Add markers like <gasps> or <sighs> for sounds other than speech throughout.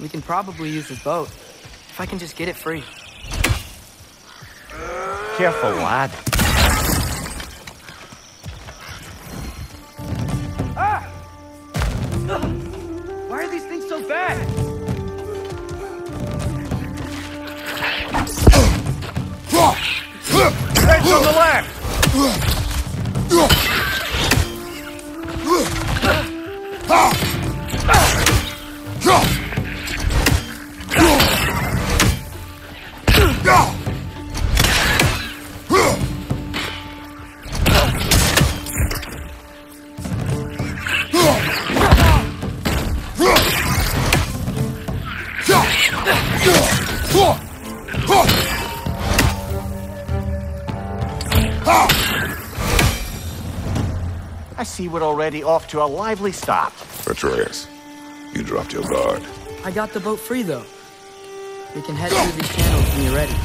We can probably use this boat. If I can just get it free. Careful, lad. We're already off to a lively start. Atreus, you dropped your guard. I got the boat free, though. We can head through these channels when you're ready.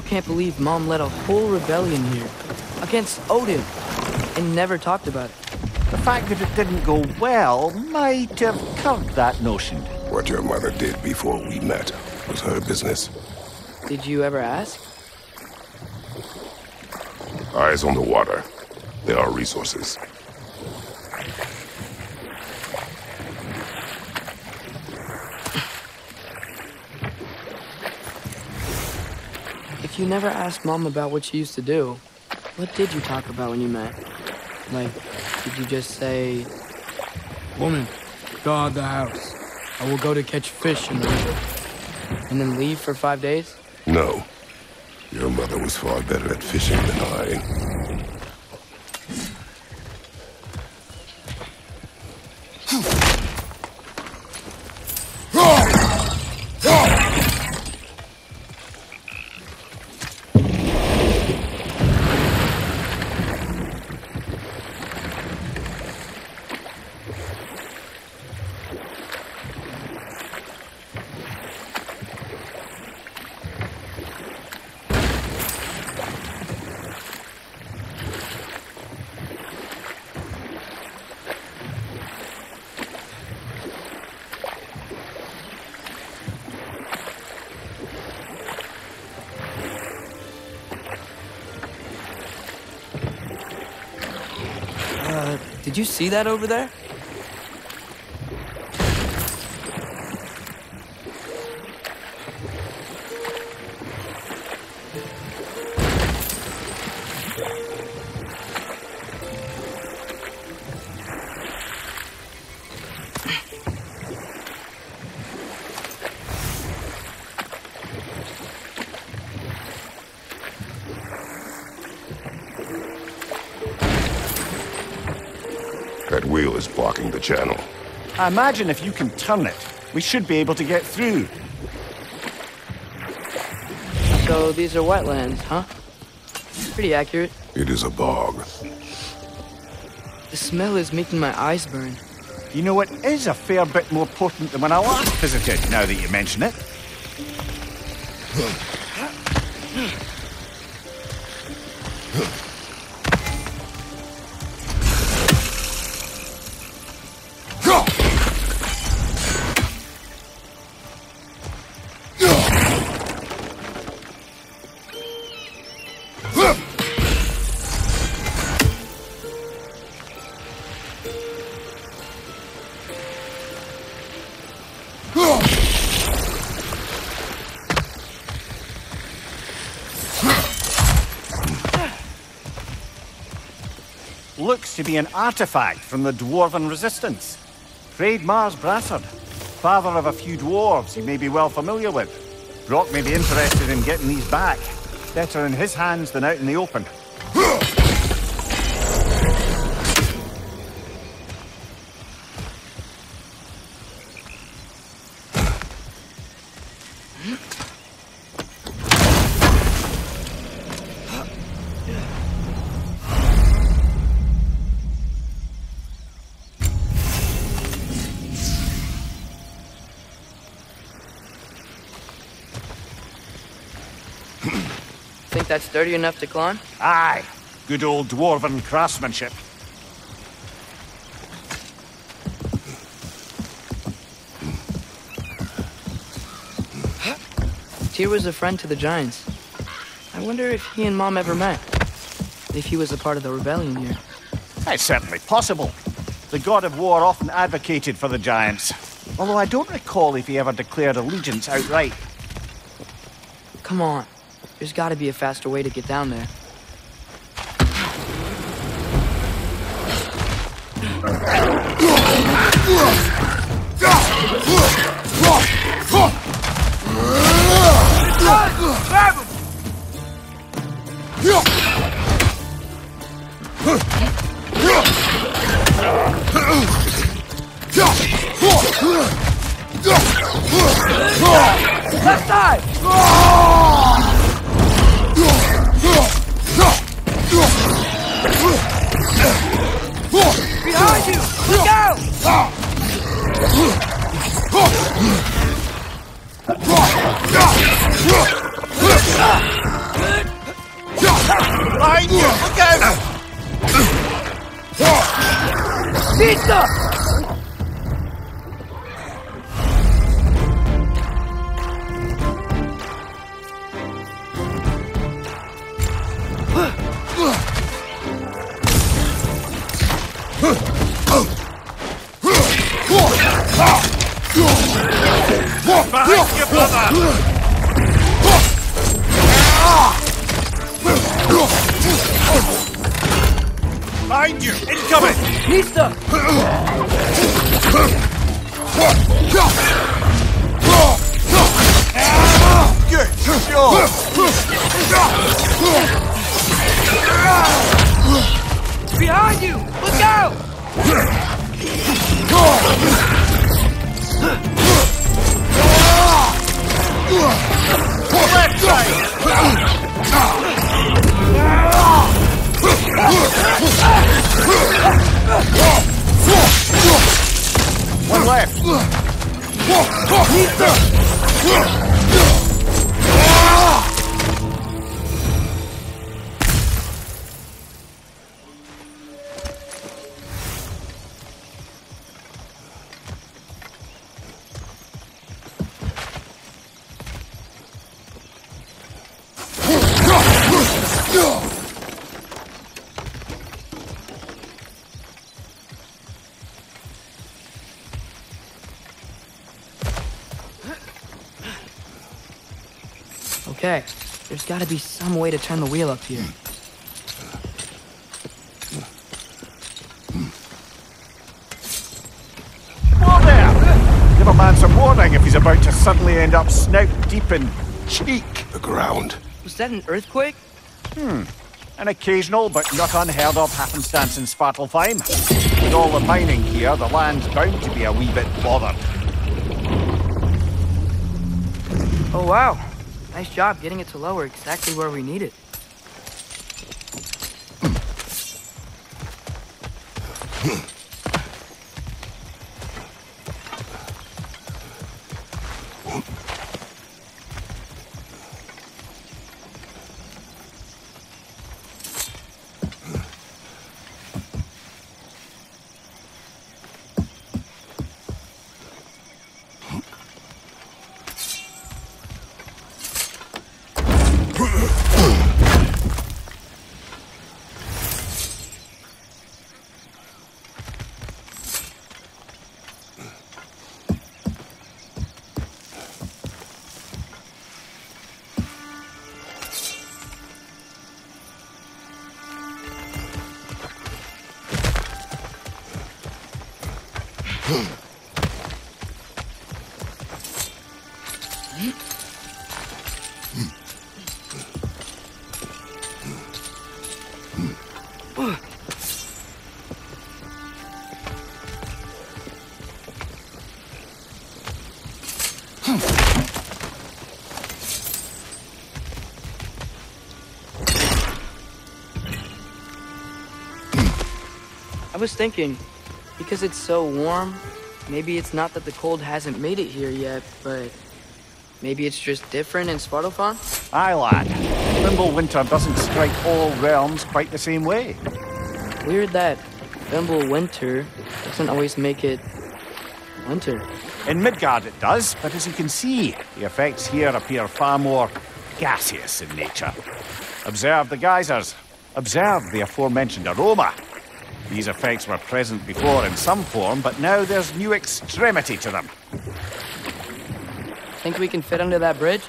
Still can't believe Mom led a whole rebellion here. Against Odin. And never talked about it. The fact that it didn't go well might have curbed that notion. What your mother did before we met was her business. Did you ever ask? Eyes on the water. There are resources. You never asked Mom about what she used to do, what did you talk about when you met? Like, did you just say, Woman, guard the house. I will go to catch fish in the river. And then leave for five days? No. Your mother was far better at fishing than I. you see that over there? I imagine if you can turn it, we should be able to get through. So these are wetlands, huh? Pretty accurate. It is a bog. The smell is making my eyes burn. You know, it is a fair bit more potent than when I last visited, now that you mention it. Be an artifact from the Dwarven Resistance. Trade Mars Brassard, father of a few dwarves you may be well familiar with. Brok may be interested in getting these back. Better in his hands than out in the open. That's sturdy enough to climb? Aye. Good old dwarven craftsmanship. Tyr was a friend to the Giants. I wonder if he and Mom ever met. If he was a part of the rebellion here. It's certainly possible. The god of war often advocated for the giants. Although I don't recall if he ever declared allegiance outright. Come on. There's gotta be a faster way to get down there. Left side! Behind you! Pizza! Way to turn the wheel up here. Whoa there! Give a man some warning if he's about to suddenly end up snout deep in cheek. The ground. Was that an earthquake? Hmm. An occasional but not unheard of happenstance in Svartalfheim. With all the mining here, the land's bound to be a wee bit bothered. Oh wow. Nice job getting it to lower exactly where we need it. I was thinking, because it's so warm, maybe it's not that the cold hasn't made it here yet, but maybe it's just different in Svartalfheim? Aye, lad. winter doesn't strike all realms quite the same way. Weird that Fimbulwinter doesn't always make it winter. In Midgard it does, but as you can see, the effects here appear far more gaseous in nature. Observe the geysers. Observe the aforementioned aroma. These effects were present before in some form, but now there's new extremity to them. Think we can fit under that bridge?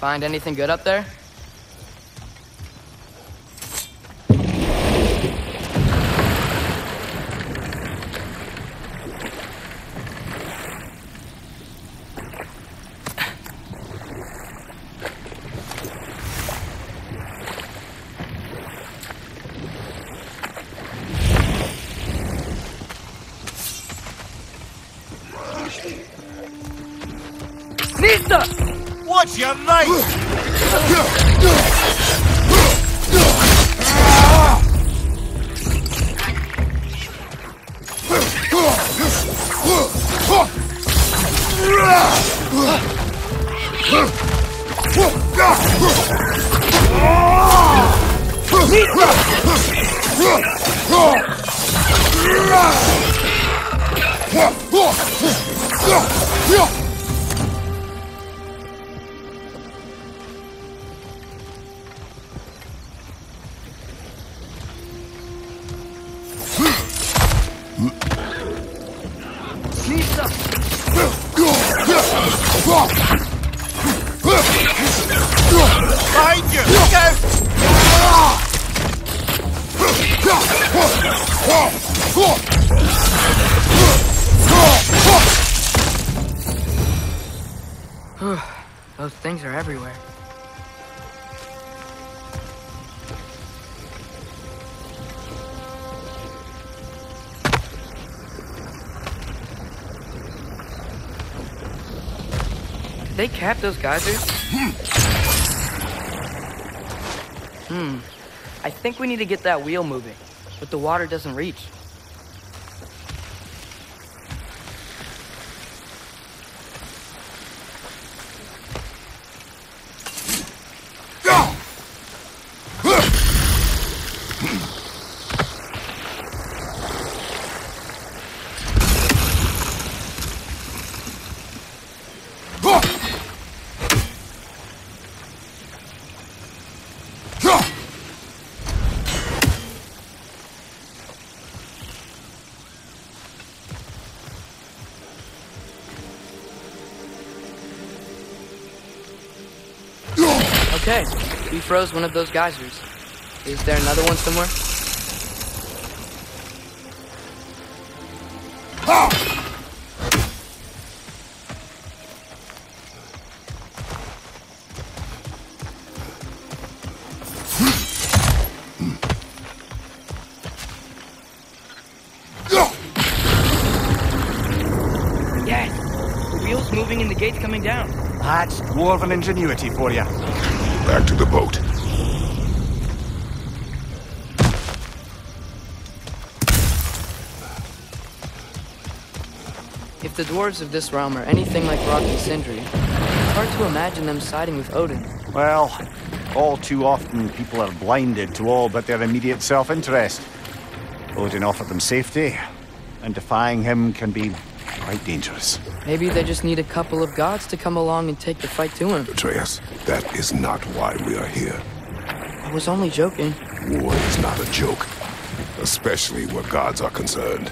Find anything good up there? Cap those geysers? Hmm. I think we need to get that wheel moving, but the water doesn't reach. Okay, we froze one of those geysers. Is there another one somewhere? Yes! The wheel's moving and the gate's coming down. That's dwarven ingenuity for you. Back to the boat. The dwarves of this realm are anything like Brok and Sindri, it's hard to imagine them siding with Odin. Well, all too often people are blinded to all but their immediate self-interest. Odin offered them safety, and defying him can be quite dangerous. Maybe they just need a couple of gods to come along and take the fight to him. Atreus, that is not why we are here. I was only joking. War is not a joke, especially where gods are concerned.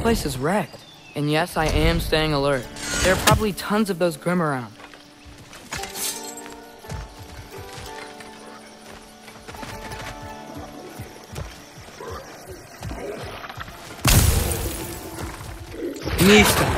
Place is wrecked. And yes, I am staying alert. There are probably tons of those Grim around. Mista.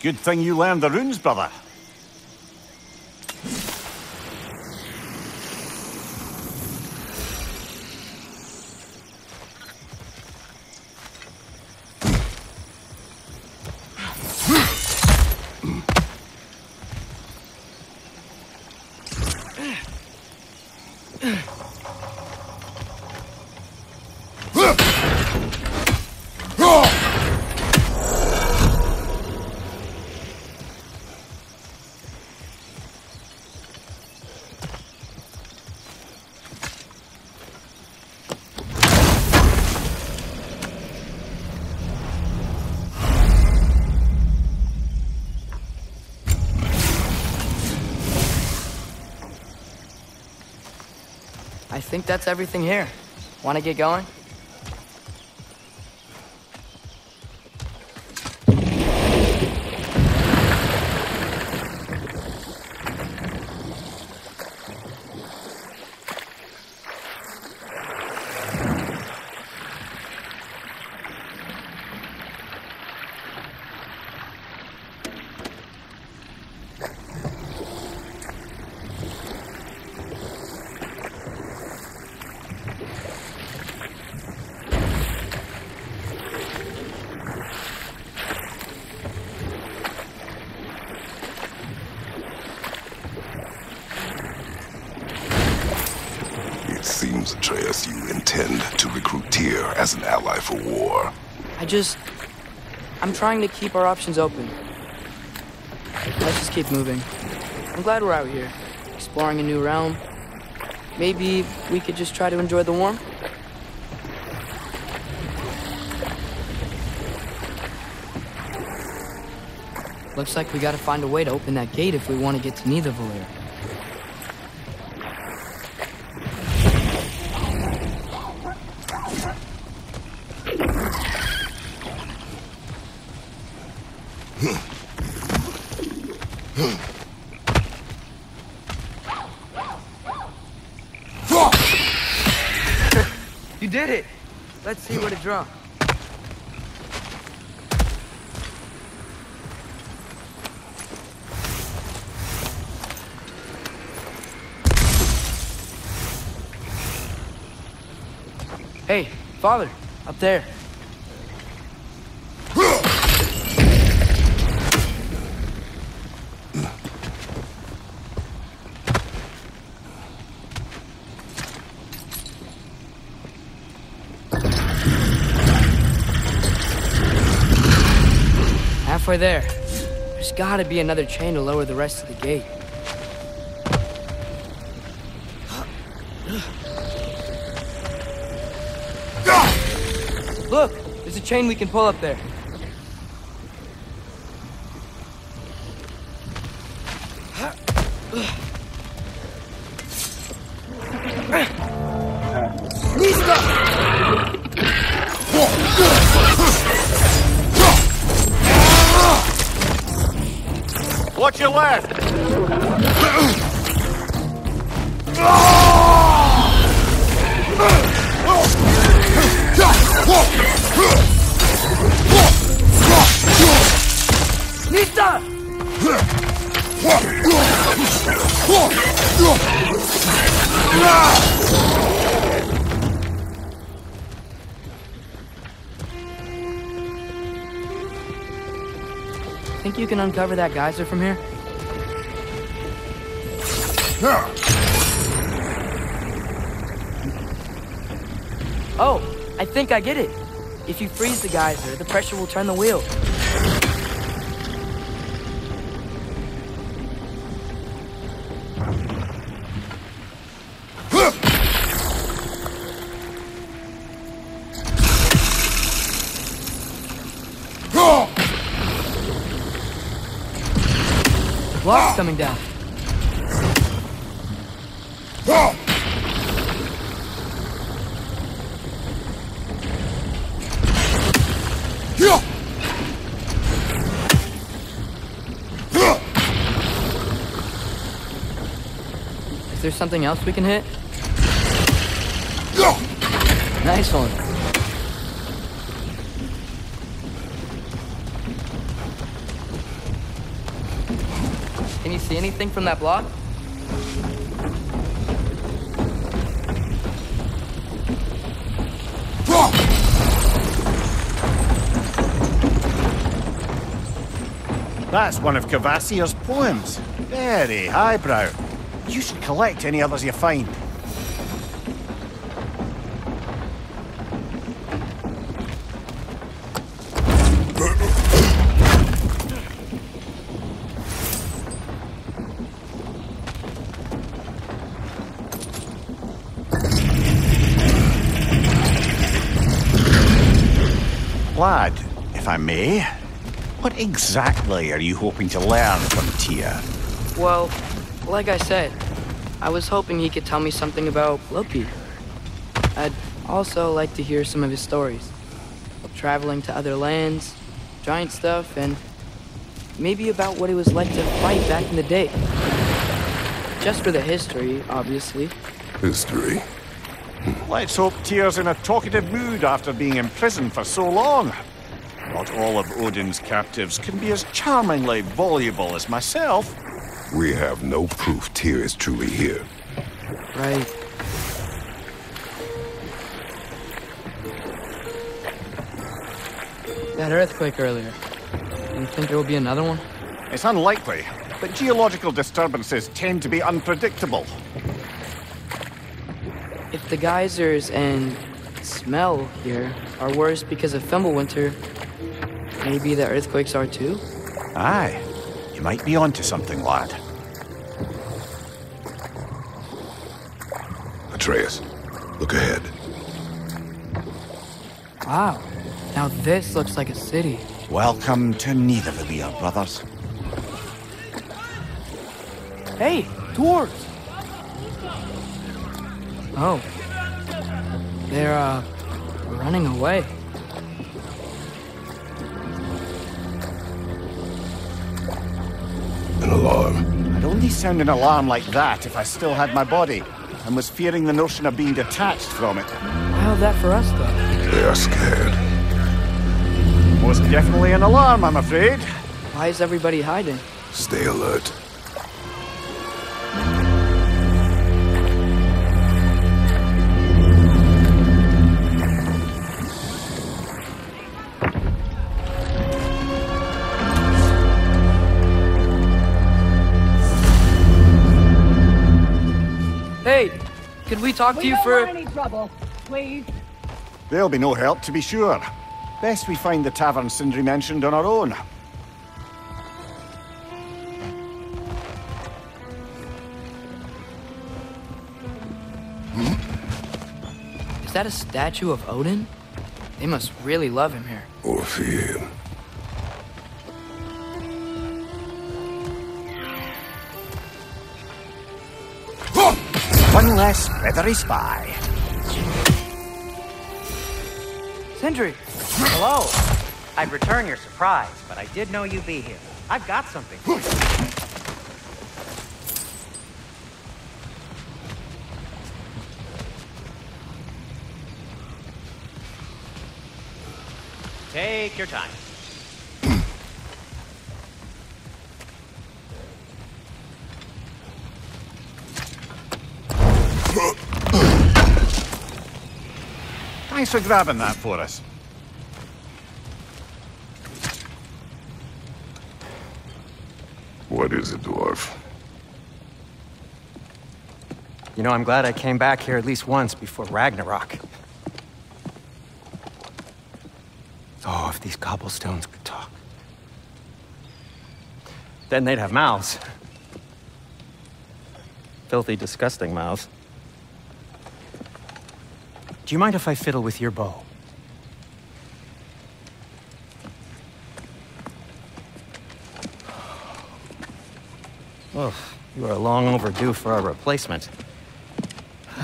Good thing you learned the runes, brother. Think that's everything here. Want to get going? It seems, Atreus, you intend to recruit Tyr as an ally for war. I just. I'm trying to keep our options open. Let's just keep moving. I'm glad we're out here, exploring a new realm. Maybe we could just try to enjoy the warmth? Looks like we gotta find a way to open that gate if we want to get to. You did it! Let's see what it draws. Hey, father, up there. Halfway there. There's gotta be another chain to lower the rest of the gate. Chain we can pull up there. Uncover that geyser from here? Oh, I think I get it. If you freeze the geyser, the pressure will turn the wheel. Coming down. Is there something else we can hit? Anything from that block? That's one of Kvasir's poems. Very highbrow. You should collect any others you find. Lad, if I may, what exactly are you hoping to learn from Tyr? Well, like I said, I was hoping he could tell me something about Loki. I'd also like to hear some of his stories. Traveling to other lands, giant stuff, and maybe about what it was like to fight back in the day. Just for the history, obviously. History. Let's hope Tyr's in a talkative mood after being imprisoned for so long. Not all of Odin's captives can be as charmingly voluble as myself. We have no proof Tyr is truly here. Right. That earthquake earlier. You think there will be another one? It's unlikely, but geological disturbances tend to be unpredictable. If the geysers and smell here are worse because of Fimbulwinter, maybe the earthquakes are too? Aye, you might be onto something, lad. Atreus, look ahead. Wow. Now this looks like a city. Welcome to Nidavellir, brothers. Hey, dwarves! Oh. They're, uh, running away. An alarm. I'd only sound an alarm like that if I still had my body, and was fearing the notion of being detached from it. How's that for us, though? They are scared. Most definitely an alarm, I'm afraid. Why is everybody hiding? Stay alert. Could we talk to you don't for... want any trouble, please. There'll be no help, to be sure. Best we find the tavern Sindri mentioned on our own. Hmm? Is that a statue of Odin? They must really love him here. Or fear him. Less feathery spy. Sindri! Hello. I'd return your surprise, but I did know you'd be here. I've got something. Take your time. Thanks for grabbing that for us. What is it, dwarf? You know, I'm glad I came back here at least once before Ragnarok. Oh, if these cobblestones could talk. Then they'd have mouths. Filthy, disgusting mouths. Do you mind if I fiddle with your bow? Oh, you are long overdue for a replacement. <sighs>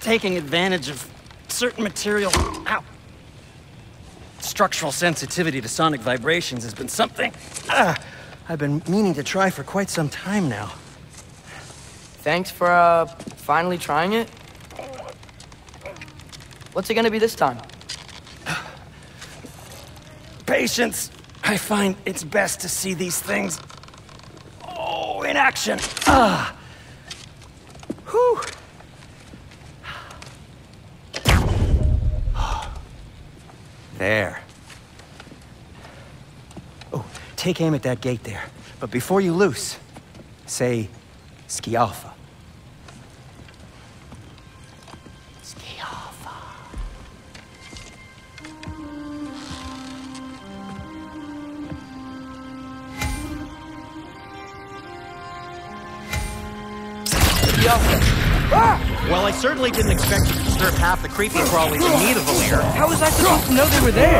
Taking advantage of certain material. Ow! Structural sensitivity to sonic vibrations has been something ah, I've been meaning to try for quite some time now. Thanks for, uh, finally trying it. What's it gonna be this time? Patience! I find it's best to see these things Oh, in action. Ah. Whew. There. Oh, take aim at that gate there. But before you loose, say Skjálfa. Certainly didn't expect to disturb half the creepy crawlies in Nidavellir. How was I supposed to know they were there?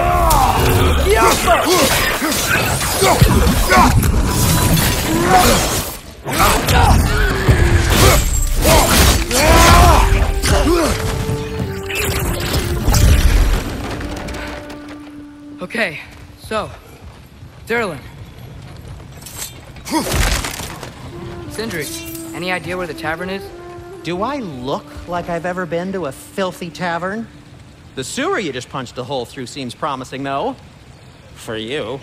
Okay, so, Durlin. Sindri, any idea where the tavern is? Do I look like I've ever been to a filthy tavern? The sewer you just punched a hole through seems promising, though. For you.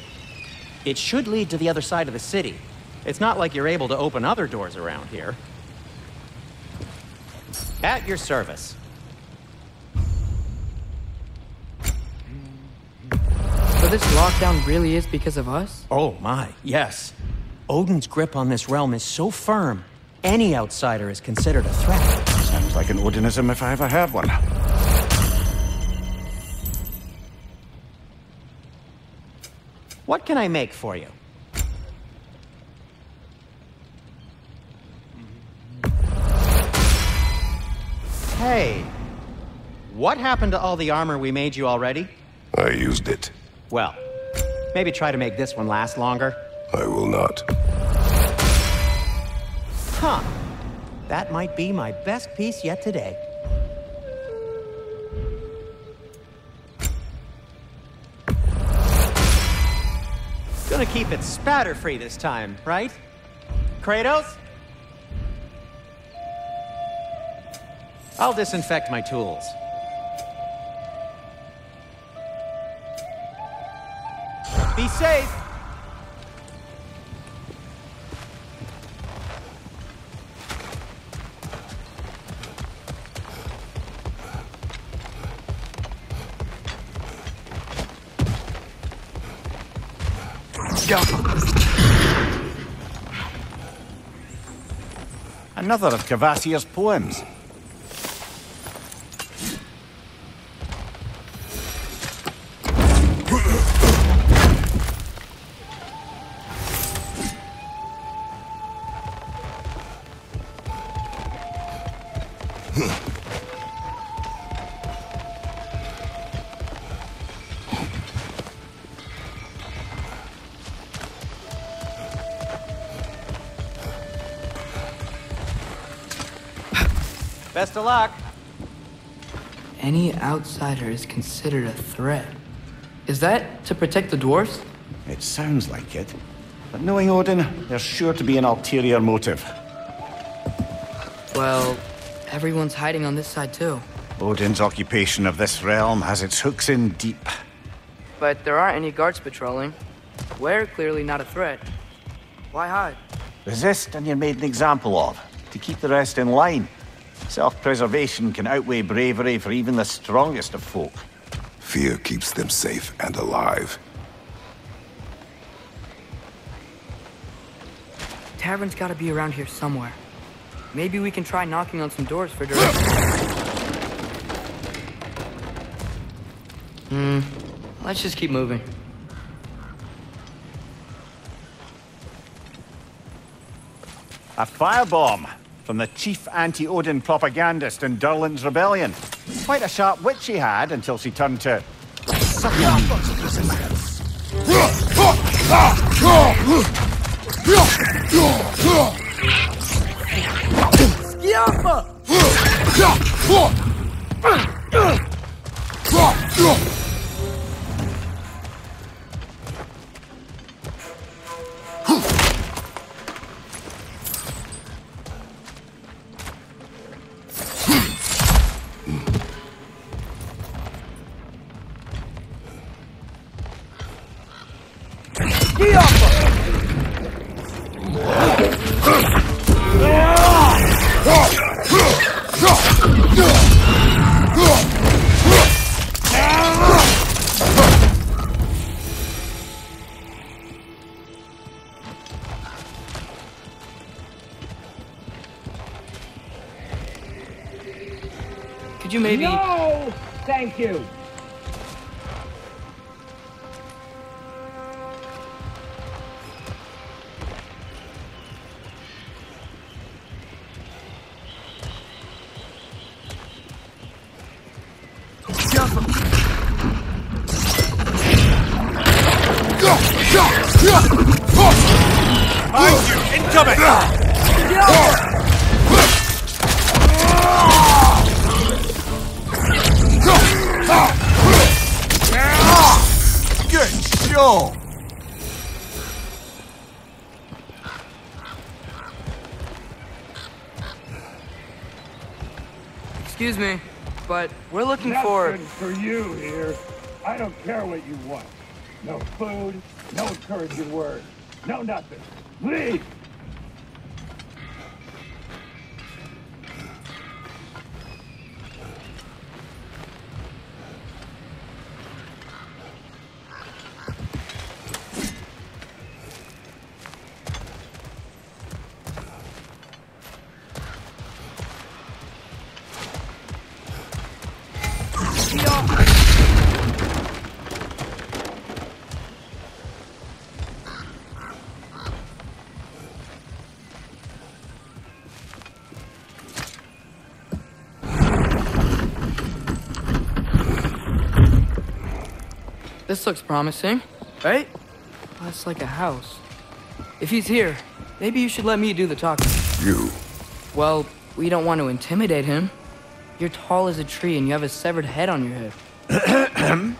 It should lead to the other side of the city. It's not like you're able to open other doors around here. At your service. So this lockdown really is because of us? Oh my, yes. Odin's grip on this realm is so firm, any outsider is considered a threat. Sounds like an Odinism if I ever heard one. What can I make for you? Hey, what happened to all the armor we made you already? I used it. Well, maybe try to make this one last longer. I will not. Huh. That might be my best piece yet today. Gonna keep it spatter free this time, right? Kratos? I'll disinfect my tools. Be safe! Another of Kvasir's poems. Best of luck. Any outsider is considered a threat. Is that to protect the dwarfs? It sounds like it. But knowing Odin, there's sure to be an ulterior motive. Well, everyone's hiding on this side too. Odin's occupation of this realm has its hooks in deep. But there aren't any guards patrolling. We're clearly not a threat. Why hide? Resist and you're made an example of, to keep the rest in line. Self-preservation can outweigh bravery for even the strongest of folk. Fear keeps them safe and alive. Tavern's gotta be around here somewhere. Maybe we can try knocking on some doors for directions. Hmm. Let's just keep moving. A firebomb from the chief anti-Odin propagandist in Durlin's Rebellion. Quite a sharp wit she had until she turned to... for... You here. I don't care what you want. No food, no encouraging words, no nothing. Leave! This looks promising, right? Well, that's like a house. If he's here, maybe you should let me do the talking. You. Well, we don't want to intimidate him. You're tall as a tree and you have a severed head on your head.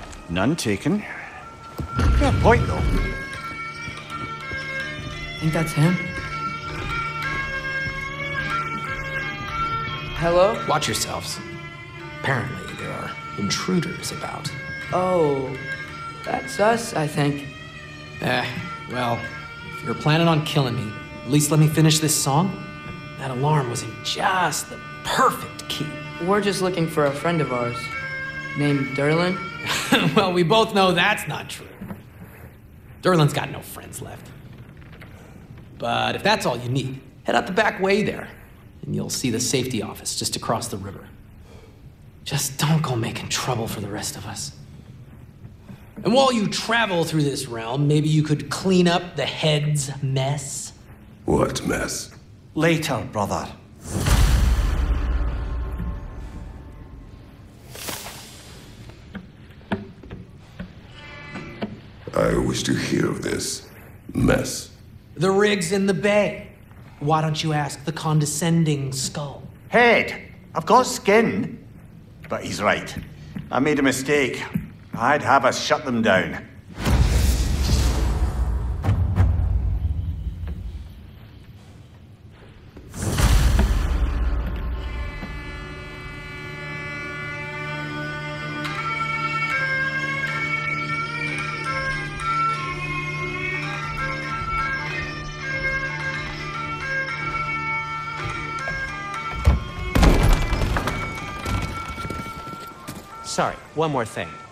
<clears throat> None taken. Fair point, though. Think that's him? Hello? Watch yourselves. Apparently, there are intruders about. Oh, that's us, I think. Eh, well, if you're planning on killing me, at least let me finish this song. That alarm was in just the perfect key. We're just looking for a friend of ours named Durlin. <laughs> well, we both know that's not true. Durlin's got no friends left. But if that's all you need, head out the back way there, and you'll see the safety office just across the river. Just don't go making trouble for the rest of us. And while you travel through this realm, maybe you could clean up the head's mess. What mess? Later, brother. I wish to hear of this mess. The rig's in the bay. Why don't you ask the condescending skull? Head. I've got skin. But he's right. I made a mistake. I'd have us shut them down. Sorry, one more thing.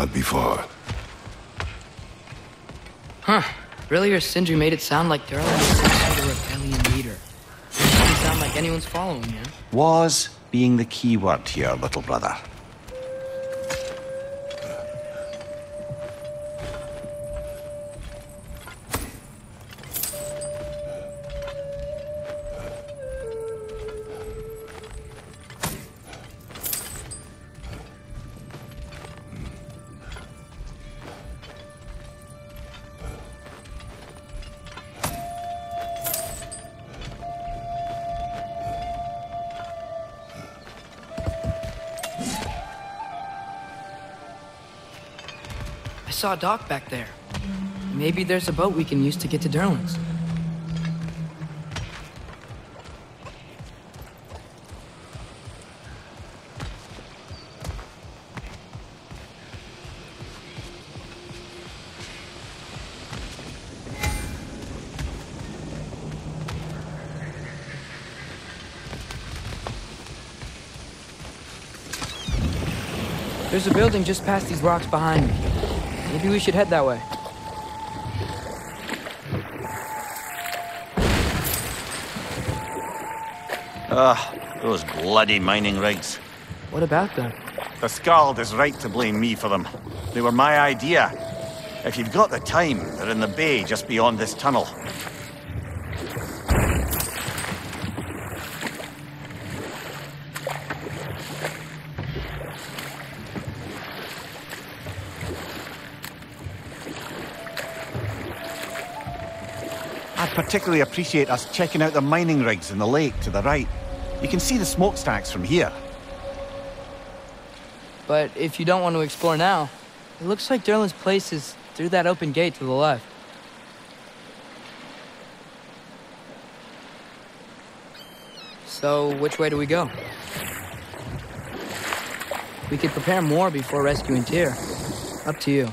Boat cannot be far. Huh. Earlier, Sindri made it sound like Durlin was some sort of rebellion leader. It Doesn't sound like anyone's following you. Was being the key word here, little brother. Saw dock back there. Maybe there's a boat we can use to get to Durlin's. There's a building just past these rocks behind me. Maybe we should head that way. Ah, those bloody mining rigs. What about them? The Skald is right to blame me for them. They were my idea. If you've got the time, they're in the bay just beyond this tunnel. Particularly appreciate us checking out the mining rigs in the lake to the right. You can see the smokestacks from here. But if you don't want to explore now, it looks like Durlin's place is through that open gate to the left. So, which way do we go? We could prepare more before rescuing Tyr. Up to you.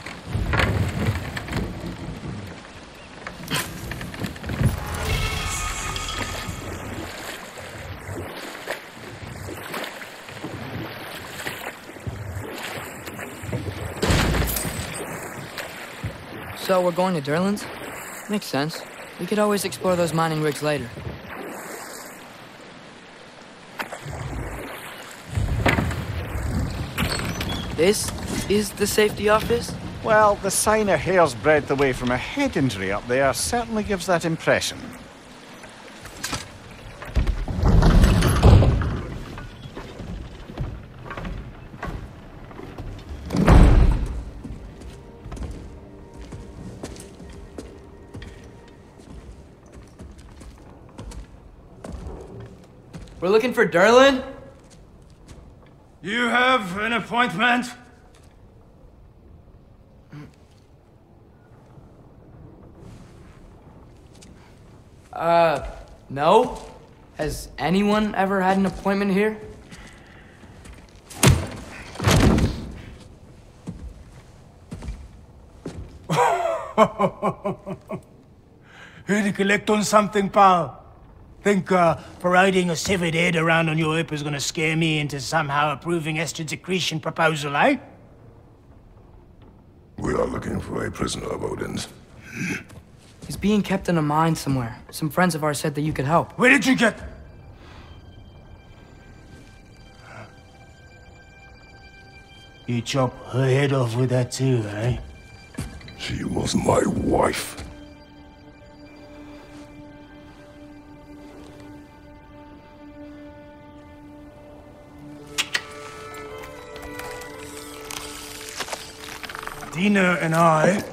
We're going to Durlin's? Makes sense. We could always explore those mining rigs later. This is the safety office? Well, the sign a hair's breadth away from a head injury up there certainly gives that impression. We're looking for Durlin? You have an appointment? Uh, no? Has anyone ever had an appointment here? <laughs> Here to collect on something, pal. Think uh, parading a severed head around on your hip is gonna scare me into somehow approving Estrid's accretion proposal, eh? We are looking for a prisoner of Odin's. He's being kept in a mine somewhere. Some friends of ours said that you could help. Where did you get... You chop her head off with that too, eh? She was my wife. Dina and I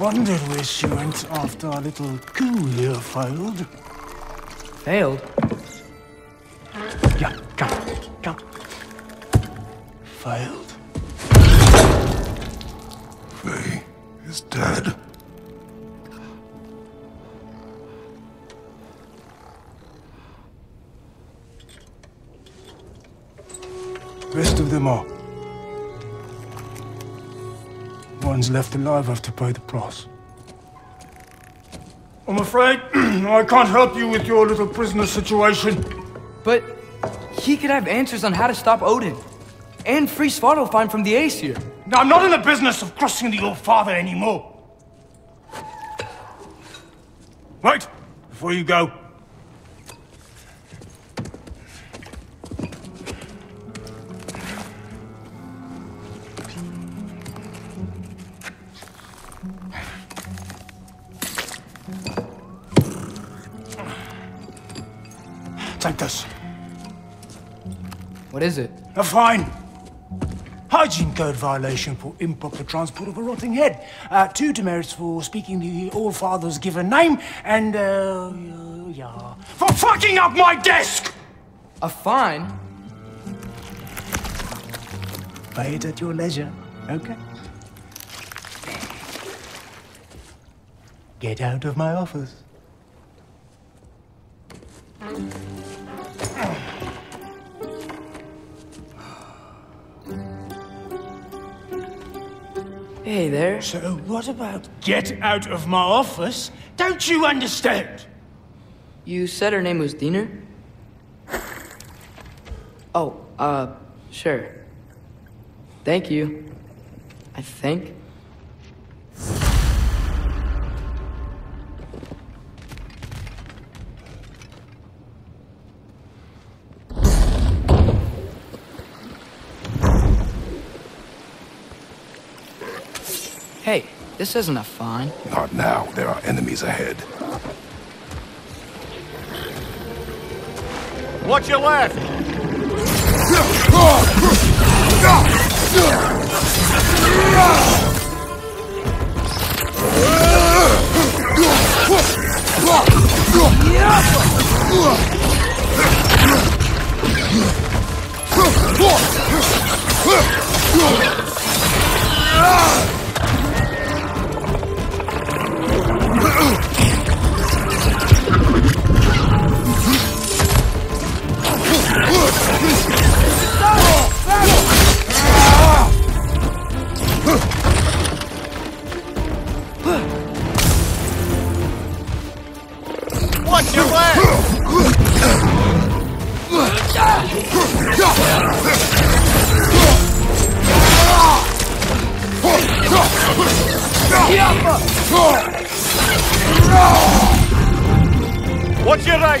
wondered where she went after our little coup here failed. Failed? Yeah, come, come. Failed. Faye is dead. Rest of them are. One's left alive have to pay the price. I'm afraid <clears throat> I can't help you with your little prisoner situation. But he could have answers on how to stop Odin. And free Svartalfheim from the Aesir. Now, I'm not in the business of crossing the All-Father anymore. Wait, before you go. Is it? A fine. Hygiene code violation for improper transport of a rotting head. Uh, two demerits for speaking the All-Father's given name, and, uh, yeah, for fucking up my desk! A fine? Pay it at your leisure, okay? Get out of my office. Hey there. So what about get out of my office? Don't you understand? You said her name was Diener? Oh, uh, sure. Thank you. I think. Hey, this isn't a fine. Not now. There are enemies ahead. Watch your left! <laughs> Watch Watch your right!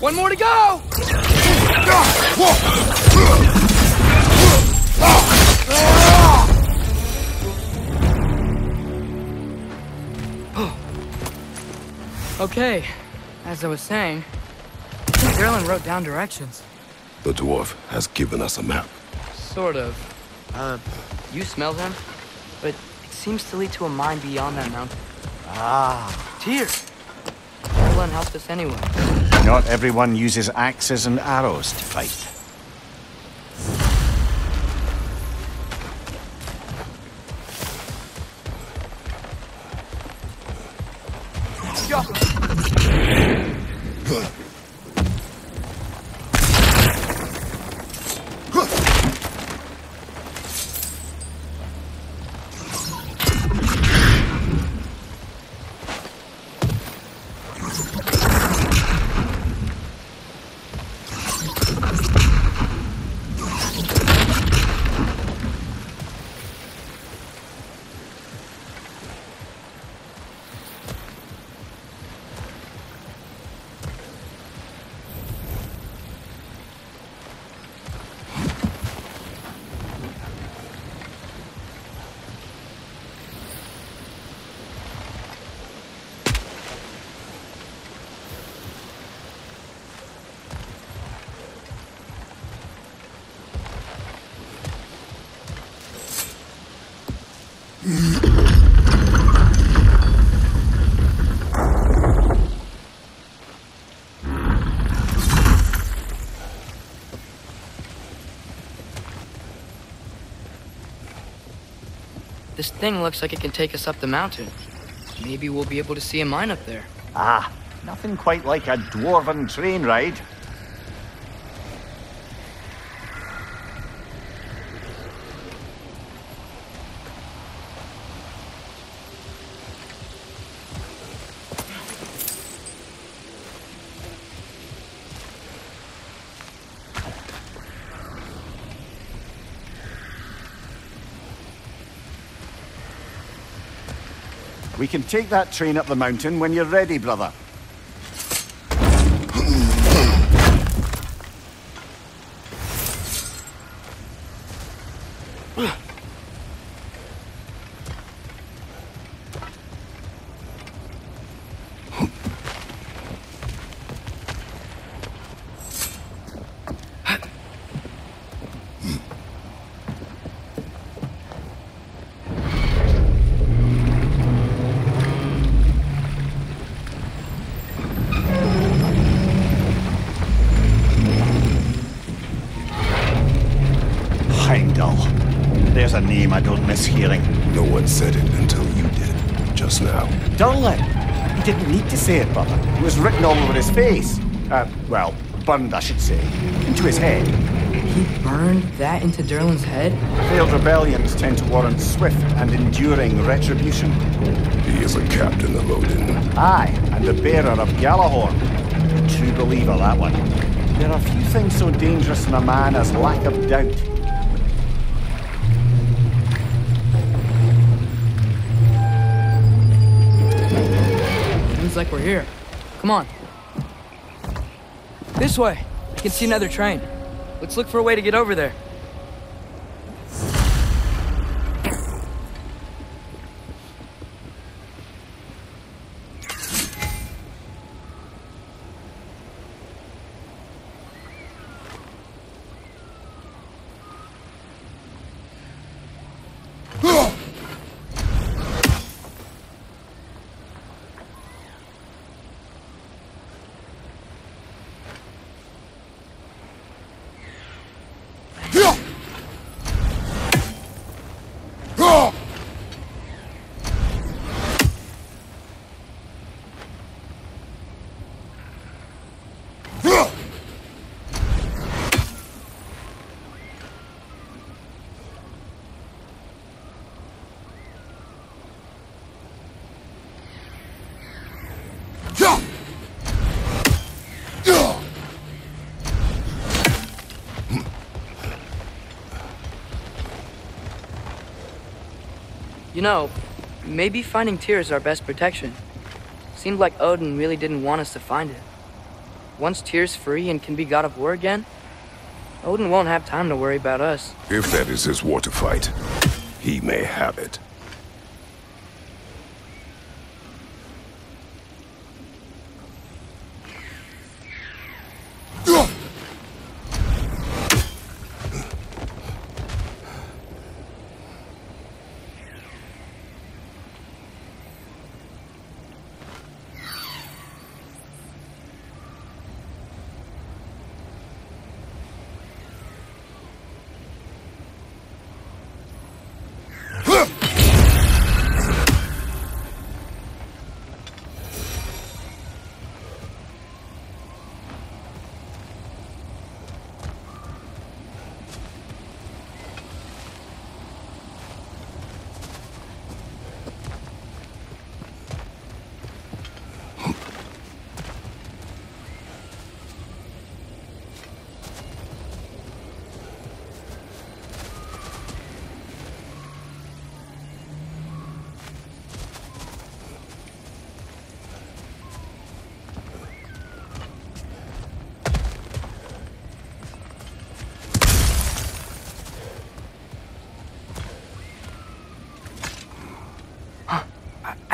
One more to go! <gasps> Okay, as I was saying, Carolyn wrote down directions. The dwarf has given us a map. Sort of. Uh, you smell them? But it seems to lead to a mine beyond that mountain. Ah. Tyr! Carolyn helped us anyway. Not everyone uses axes and arrows to fight. This thing looks like it can take us up the mountain. Maybe we'll be able to see a mine up there. Ah, nothing quite like a dwarven train ride. We can take that train up the mountain when you're ready, brother. Face. Uh, well, burned, I should say. Into his head. He burned that into Durlin's head? Failed rebellions tend to warrant swift and enduring retribution. He is a captain of Odin. Aye, and the bearer of Gjallarhorn. A true believer, that one. There are few things so dangerous in a man as lack of doubt. Seems like we're here. Come on. This way. I can see another train. Let's look for a way to get over there. You know, maybe finding Tyr is our best protection. Seemed like Odin really didn't want us to find it. Once Tyr's free and can be god of war again, Odin won't have time to worry about us. If that is his war to fight, he may have it.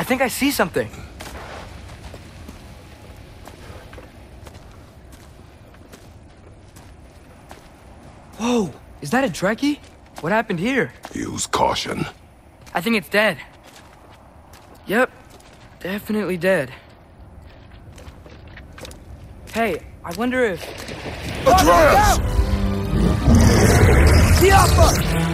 I think I see something. Whoa, is that a Dreki? What happened here? Use caution. I think it's dead. Yep, definitely dead. Hey, I wonder if. Atreus! The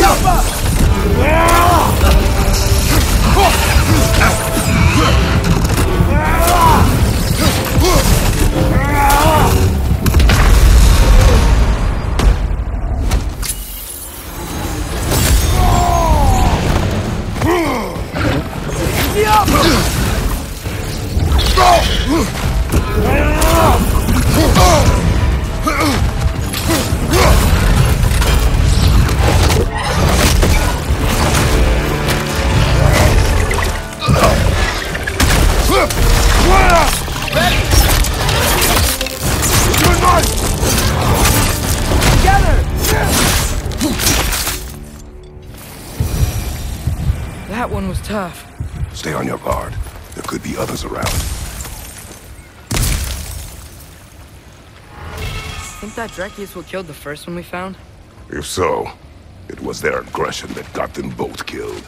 That one was tough. Stay on your guard. There others around. Think that Dreki is what killed the first one we found? If so, it was their aggression that got them both killed.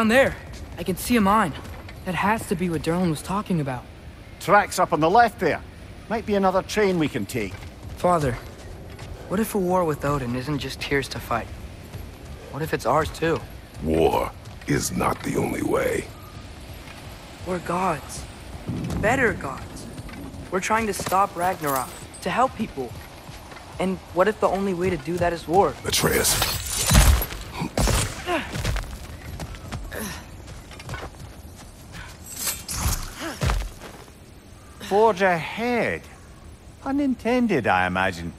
Down there. I can see a mine. That has to be what Durlin was talking about. Tracks up on the left there. Might be another train we can take. Father, what if a war with Odin isn't just Tyr's to fight? What if it's ours too? War is not the only way. We're gods. Better gods. We're trying to stop Ragnarok, to help people. And what if the only way to do that is war? Atreus, Forge ahead. Unintended, I imagine.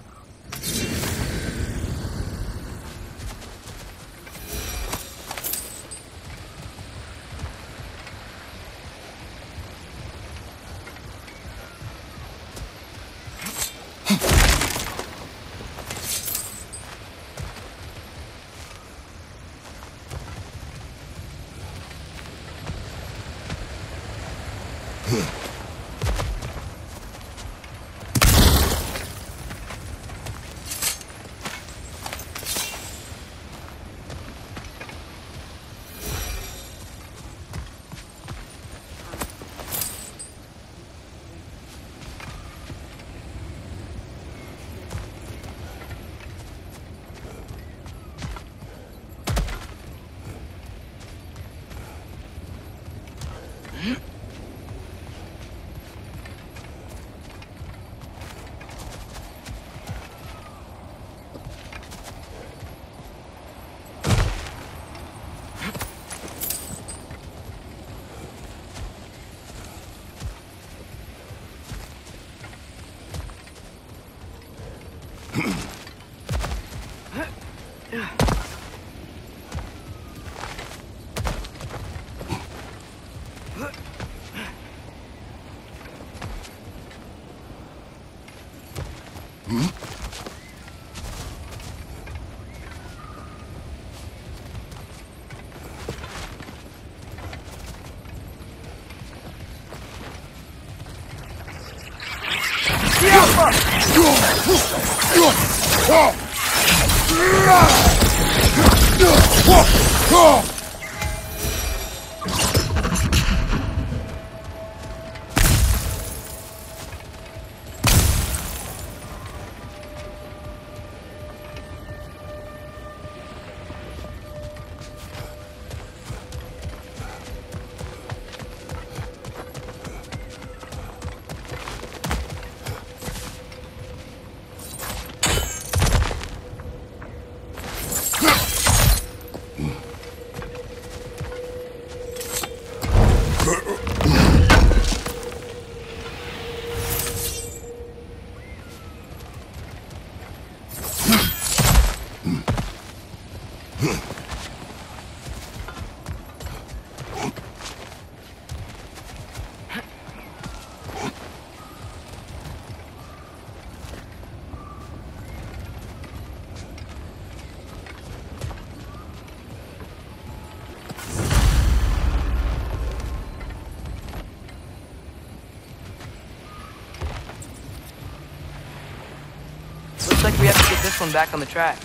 One back on the track.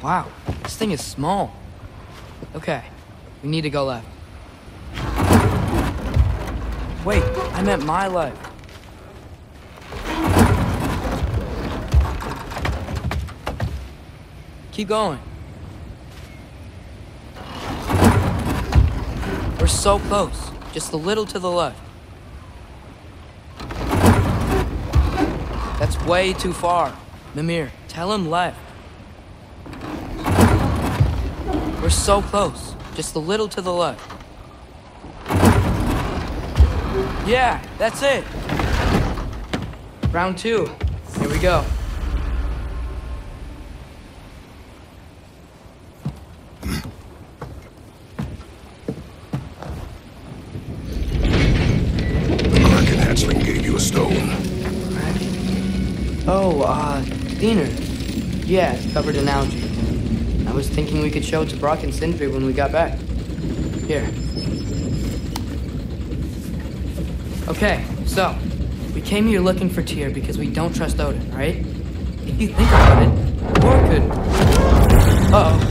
Wow, this thing is small. Okay, we need to go left. Wait, I meant my life. Keep going. We're so close. Just a little to the left. That's way too far. Mimir, tell him left. We're so close. Just a little to the left. Yeah, that's it. Round two. Here we go. The Kraken hatchling gave you a stone. Oh, uh, Diener. Yeah, it's covered in algae. I was thinking we could show it to Brok and Sindri when we got back. Here. Okay, so, we came here looking for Tyr because we don't trust Odin, right? If you think about it, War could... Uh-oh. On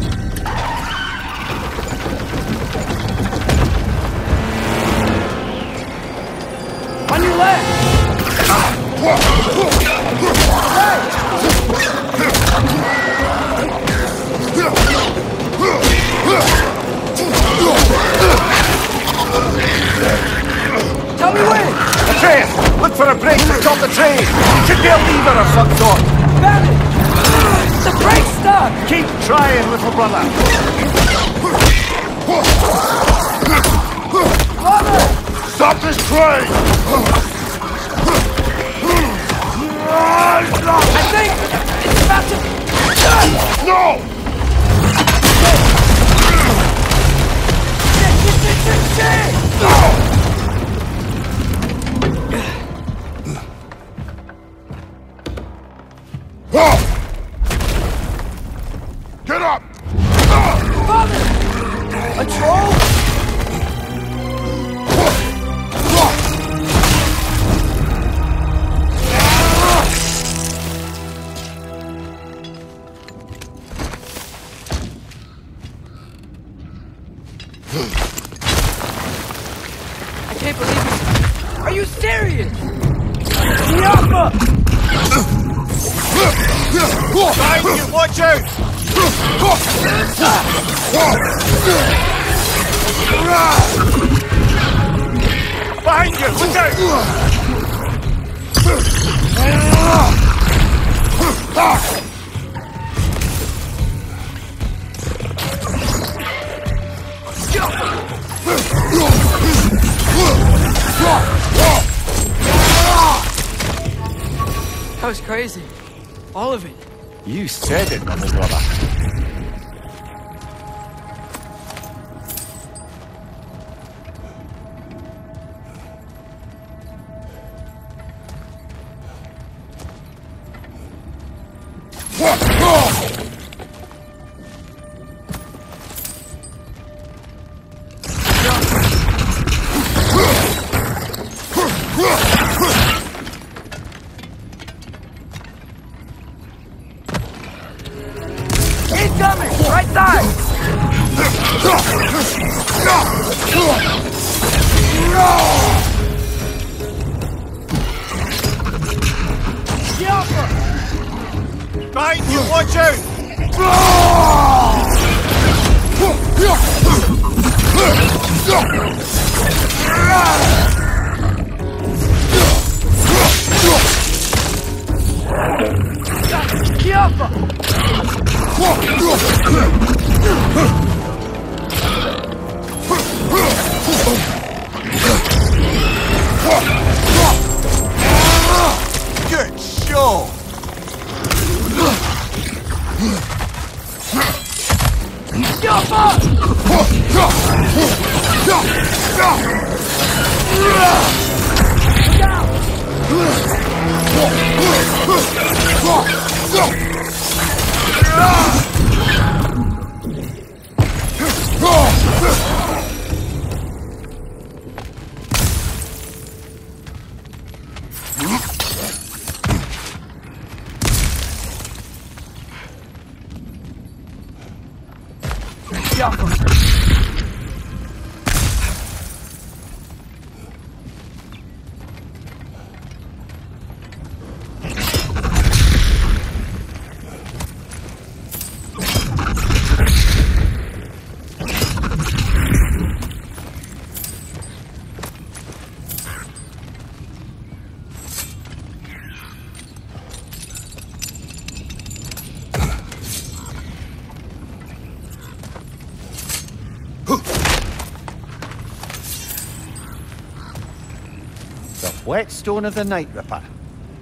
whetstone of the Night Ripper.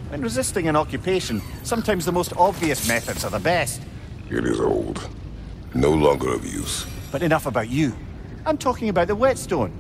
When resisting an occupation, sometimes the most obvious methods are the best. It is old. No longer of use. But enough about you. I'm talking about the whetstone.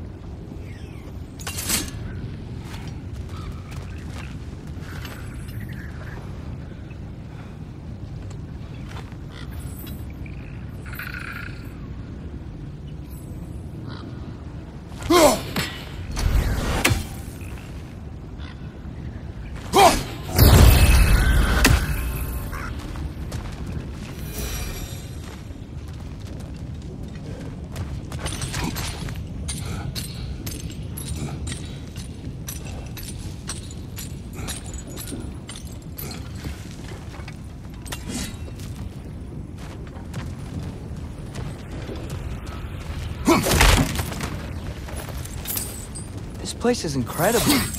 This place is incredible.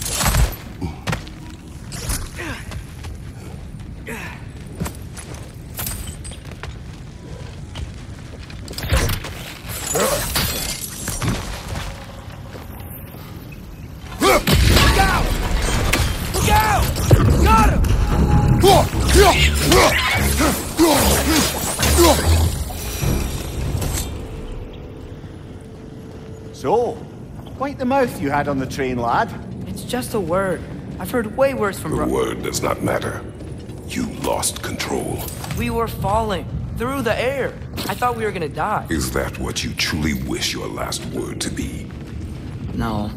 You had on the train, lad. It's just a word. I've heard way worse from The Ro- word does not matter. You lost control. We were falling through the air. I thought we were gonna die. Is that what you truly wish your last word to be? No.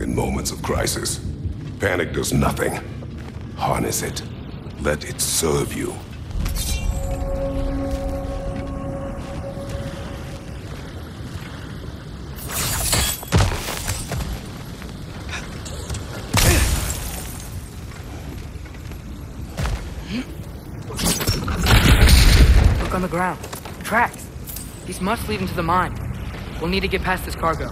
In moments of crisis, panic does nothing. Harness it. Let it serve you. Tracks. These must lead into the mine. We'll need to get past this cargo.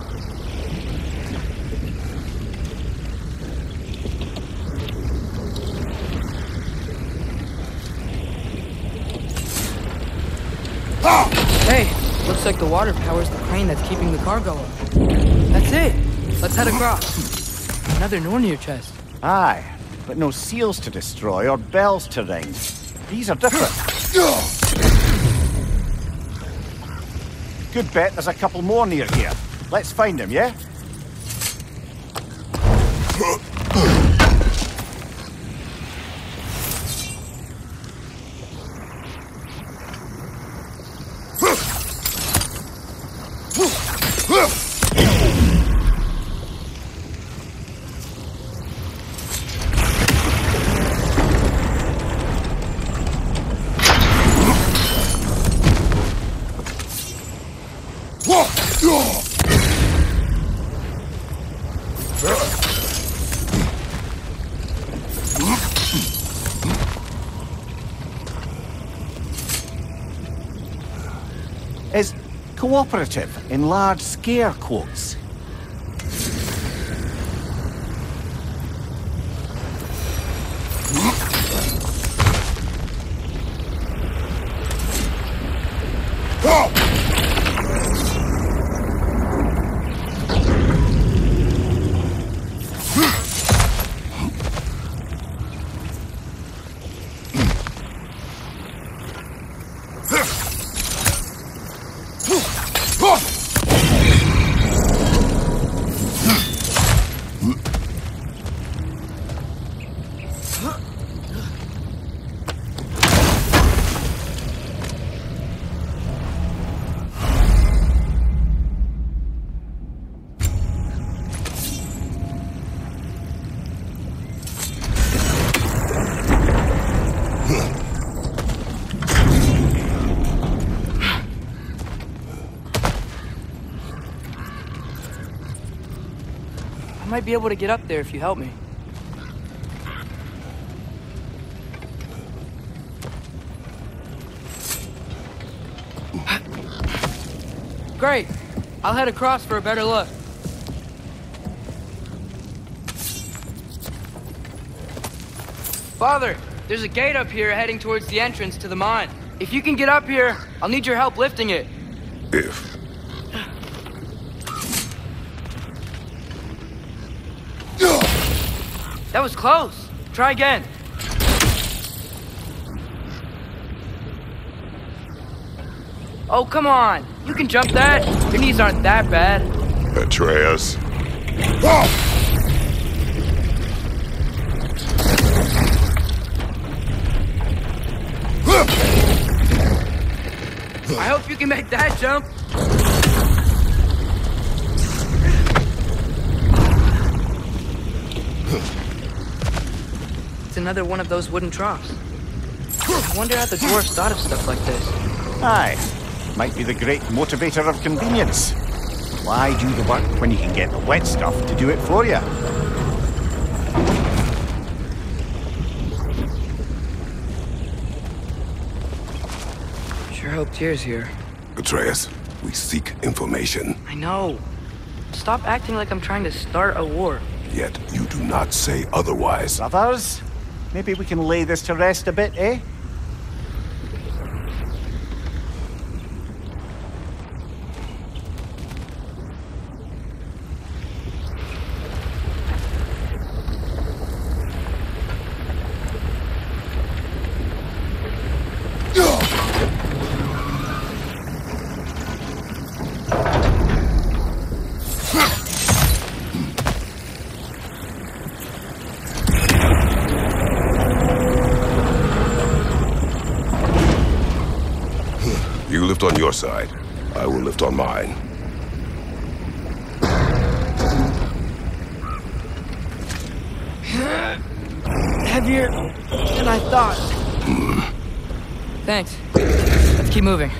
Hey, looks like the water powers the crane that's keeping the cargo up. That's it. Let's head across. Another Nornir chest. Aye, but no seals to destroy or bells to ring. These are different. Good bet there's a couple more near here. Let's find them, yeah? Is cooperative in large scare quotes. Might be able to get up there if you help me. Great. I'll head across for a better look. Father, there's a gate up here heading towards the entrance to the mine. If you can get up here, I'll need your help lifting it. If. That was close. Try again. Oh, come on. You can jump that. Your knees aren't that bad. Atreus. I hope you can make that jump. Another one of those wooden troughs. I wonder how the dwarves thought of stuff like this. Aye, might be the great motivator of convenience. Why do the work when you can get the wet stuff to do it for you? Sure hope Tyr's here. Atreus, we seek information, I know. Stop acting like I'm trying to start a war. yet you do not say otherwise. Brothers, maybe we can lay this to rest a bit, eh? You lift on your side. I will lift on mine. Heavier than I thought. Hmm. Thanks. Let's keep moving.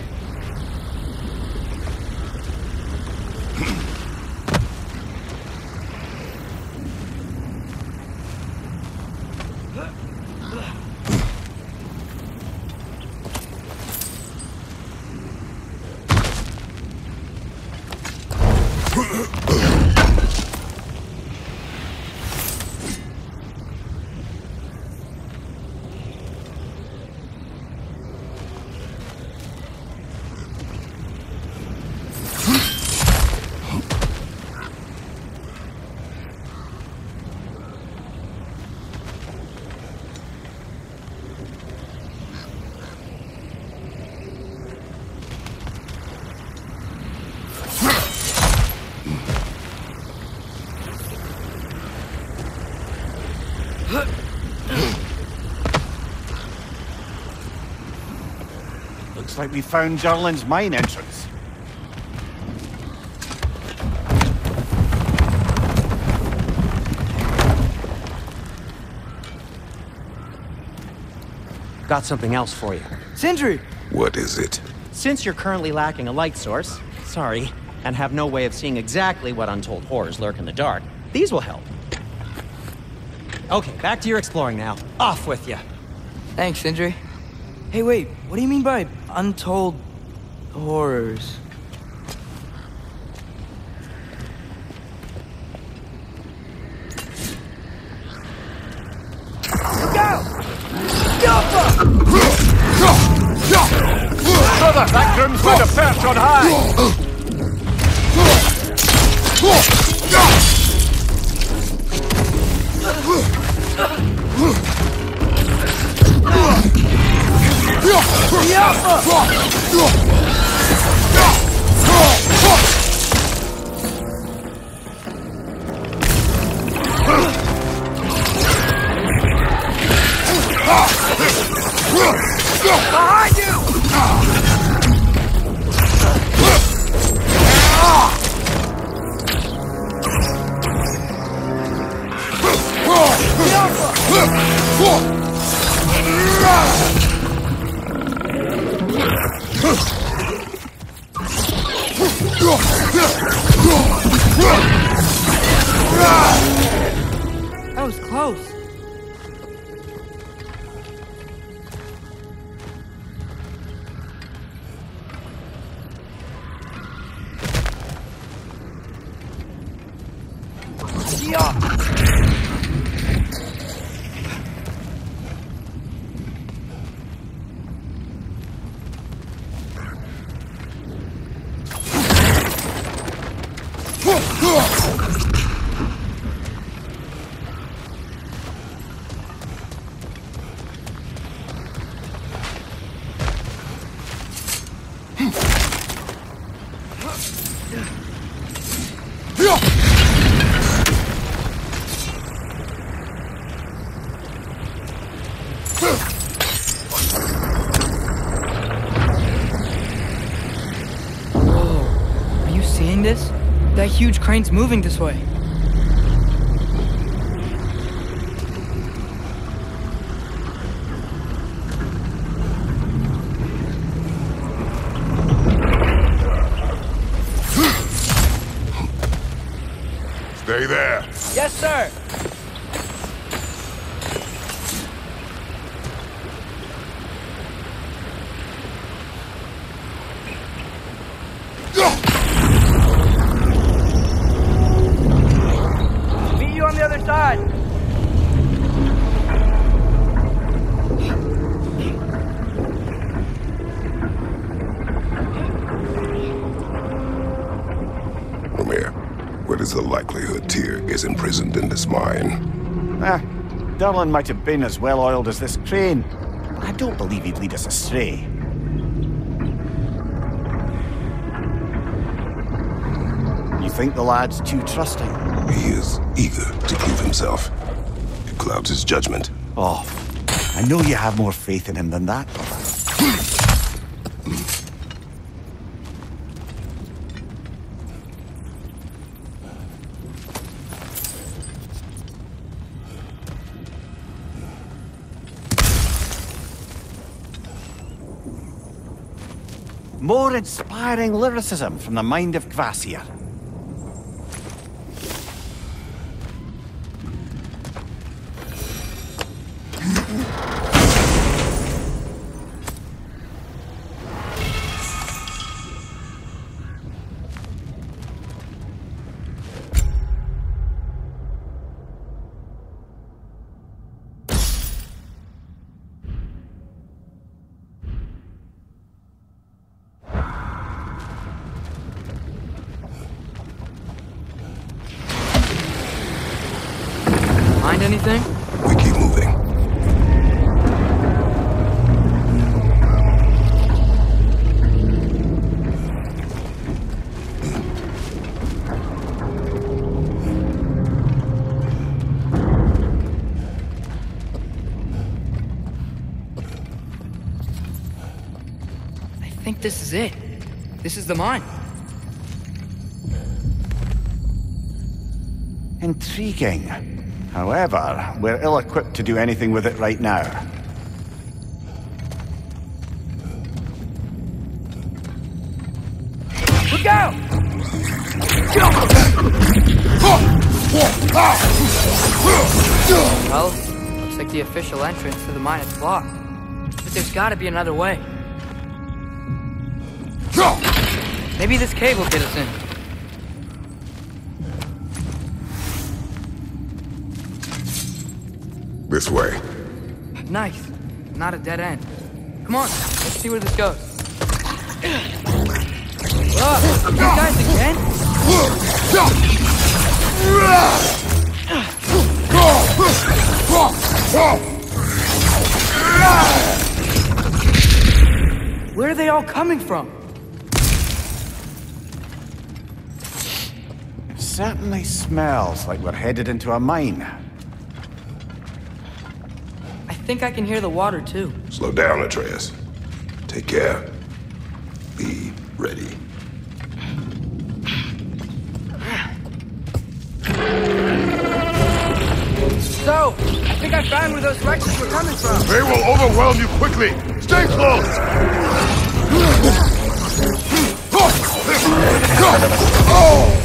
Looks like we found Jarlin's mine entrance. Got something else for you. Sindri! What is it? Since you're currently lacking a light source, sorry, and have no way of seeing exactly what untold horrors lurk in the dark, these will help. Okay, back to your exploring now. Off with you. Thanks, Sindri. Hey, wait, what do you mean by untold horrors? Crane's moving this way. Stay there. Yes, sir. Meet you on the other side. Mimir, what is the likelihood Tyr is imprisoned in this mine? Ah, Durlin might have been as well oiled as this crane. but I don't believe he'd lead us astray. You think the lad's too trusting? He is eager to prove himself. It clouds his judgment. Oh, I know you have more faith in him than that. More inspiring lyricism from the mind of Kvasir. The mine. Intriguing. However, we're ill-equipped to do anything with it right now. Look out! Well, looks like the official entrance to the mine is blocked. But there's gotta be another way. Maybe this cave will get us in. This way. Nice. Not a dead end. Come on, let's see where this goes. Ugh, you guys again? Where are they all coming from? Certainly smells like we're headed into a mine. I think I can hear the water too. Slow down, Atreus. Take care. Be ready. So, I think I found where those wrecks were coming from. They will overwhelm you quickly. Stay close. <laughs> Oh!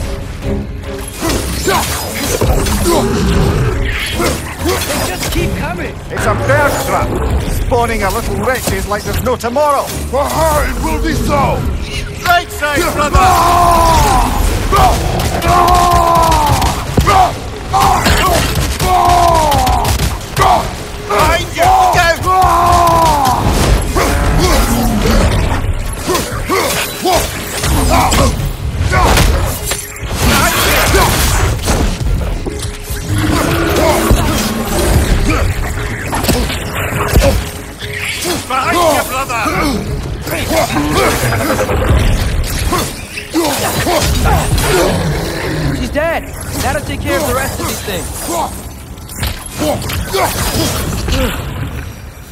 Just keep coming. It's a bear trap, spawning a little wretches like there's no tomorrow. Aha, it will be so! Right side, brother! Behind She's dead. That'll take care of the rest of these things.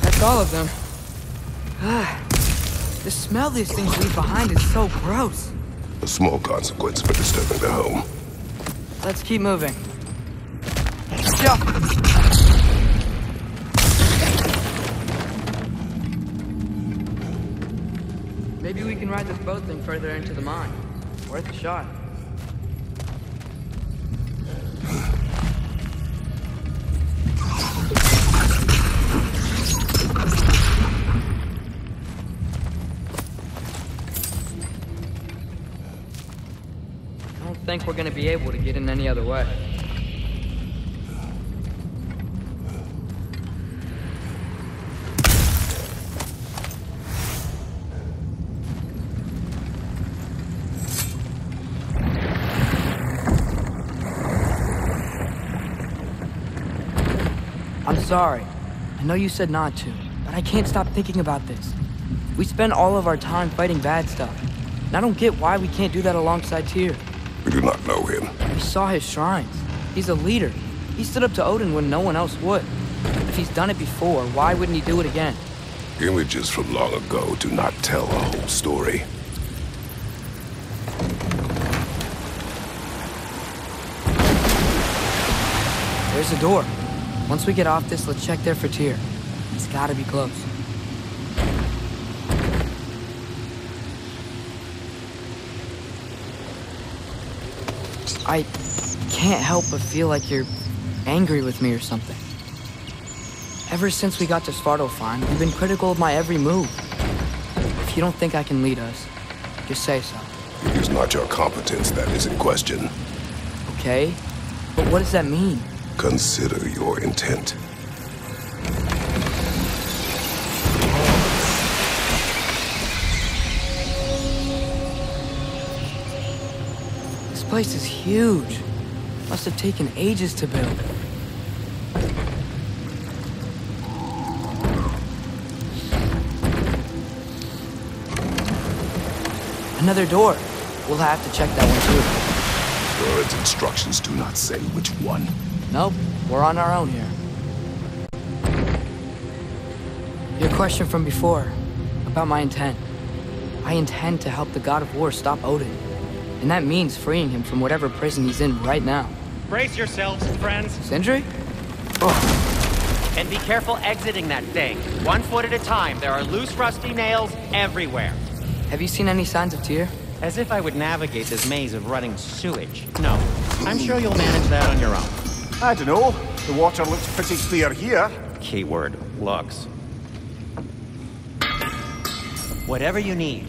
That's all of them. Ah, the smell these things leave behind is so gross. A small consequence for disturbing the home. Let's keep moving. Jump! Can ride this boat thing further into the mine. Worth a shot. I don't think we're gonna be able to get in any other way. Sorry. I know you said not to, but I can't stop thinking about this. We spend all of our time fighting bad stuff. And I don't get why we can't do that alongside Tyr. We do not know him. We saw his shrines. He's a leader. He stood up to Odin when no one else would. If he's done it before, why wouldn't he do it again? Images from long ago do not tell a whole story. There's a door. Once we get off this, let's check there for Tyr. It's gotta be close. I can't help but feel like you're angry with me or something. Ever since we got to Svartalfheim, you've been critical of my every move. If you don't think I can lead us, just say so, It is not your competence that is in question. okay? But what does that mean? Consider your intent. This place is huge. Must have taken ages to build. Another door. We'll have to check that one too. Word's instructions do not say which one. Too. Nope, we're on our own here. Your question from before, about my intent. I intend to help the God of War stop Odin. And that means freeing him from whatever prison he's in right now. Brace yourselves, friends, Sindri? Oh. and be careful exiting that thing. One foot at a time. There are loose, rusty nails everywhere. Have you seen any signs of Tyr? As if I would navigate this maze of running sewage. No, I'm sure you'll manage that on your own. I don't know. The water looks pretty clear here. Keyword, looks. Whatever you need.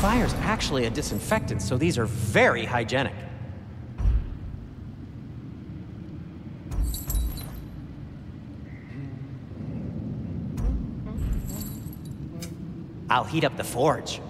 Fire's actually a disinfectant, so these are very hygienic. I'll heat up the forge.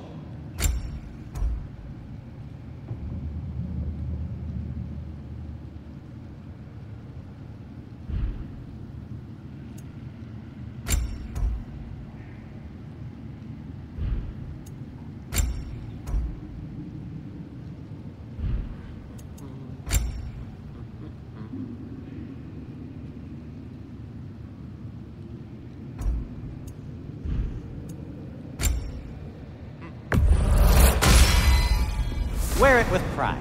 Wear it with pride.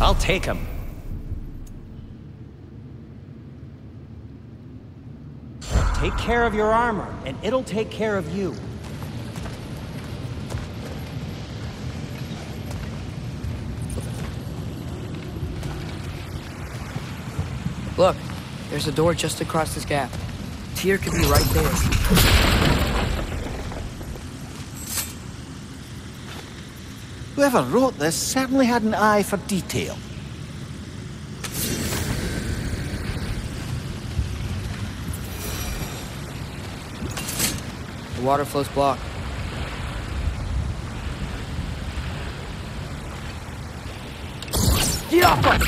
I'll take him. Take care of your armor, and it'll take care of you. Look, there's a door just across this gap. Tyr could be right there. Whoever wrote this certainly had an eye for detail. The water flow's blocked. Get off us!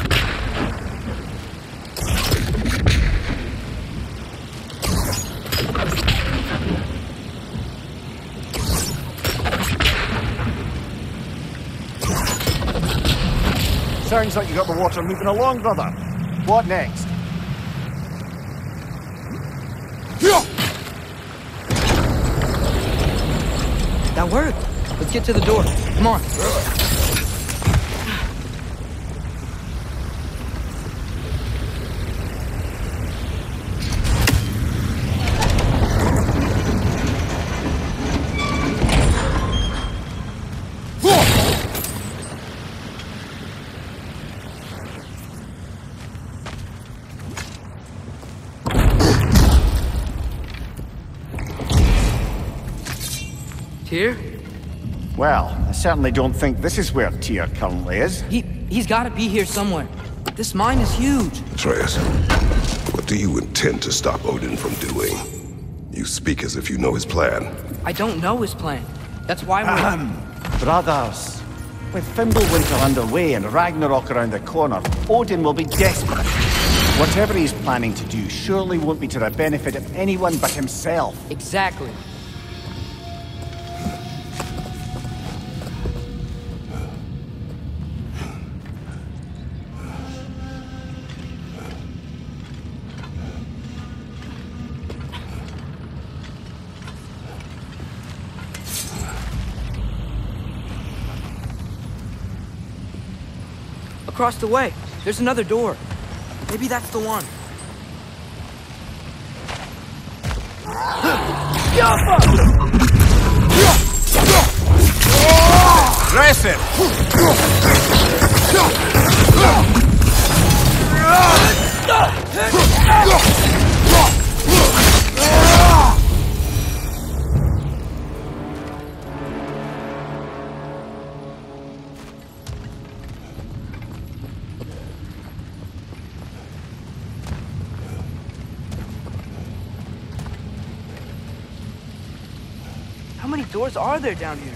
Sounds like you got the water moving along, brother. What next? Worked. Let's get to the door. Come on. Tyr? Well, I certainly don't think this is where Tyr currently is. He, he's got to be here somewhere. This mine is huge. Atreus, what do you intend to stop Odin from doing? You speak as if you know his plan. I don't know his plan. That's why we're... Ahem. Brothers, with Fimbulwinter underway and Ragnarok around the corner, Odin will be desperate. Whatever he's planning to do surely won't be to the benefit of anyone but himself. Exactly. Across the way, there's another door. Maybe that's the one. How many are there down here?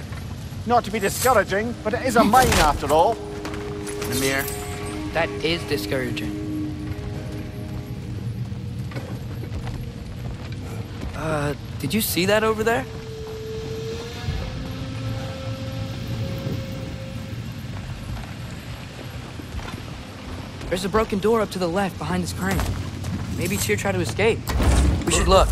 Not to be discouraging, but it is a mine after all. Mimir, that is discouraging. Uh, did you see that over there? There's a broken door up to the left behind this crane. Maybe Tyr tried to escape. We should look.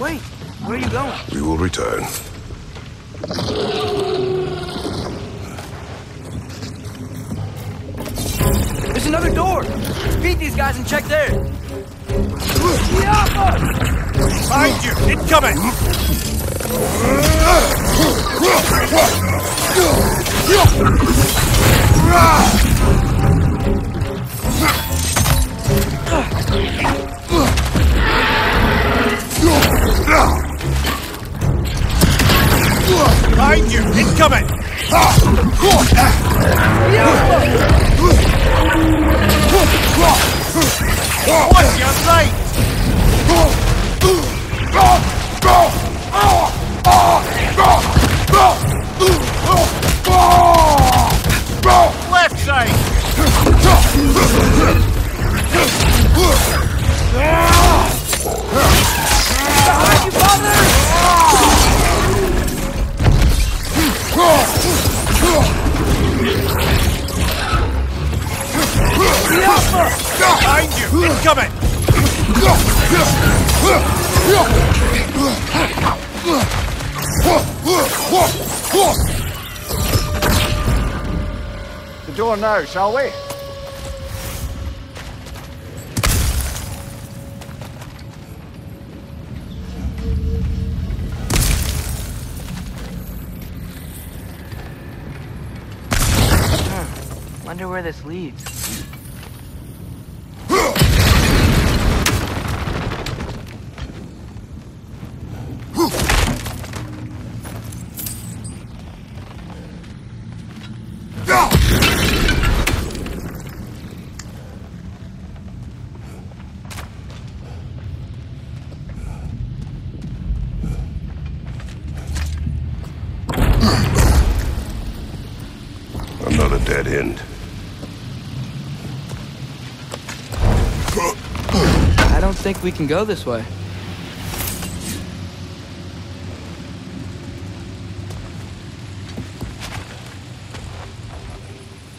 Wait, where are you going? We will return. There's another door. Let's beat these guys and check there. Behind you! Incoming! Behind you! Incoming! What's your right? Left side! Behind you! Incoming! The door now, shall we? Wonder where this leads. Think we can go this way.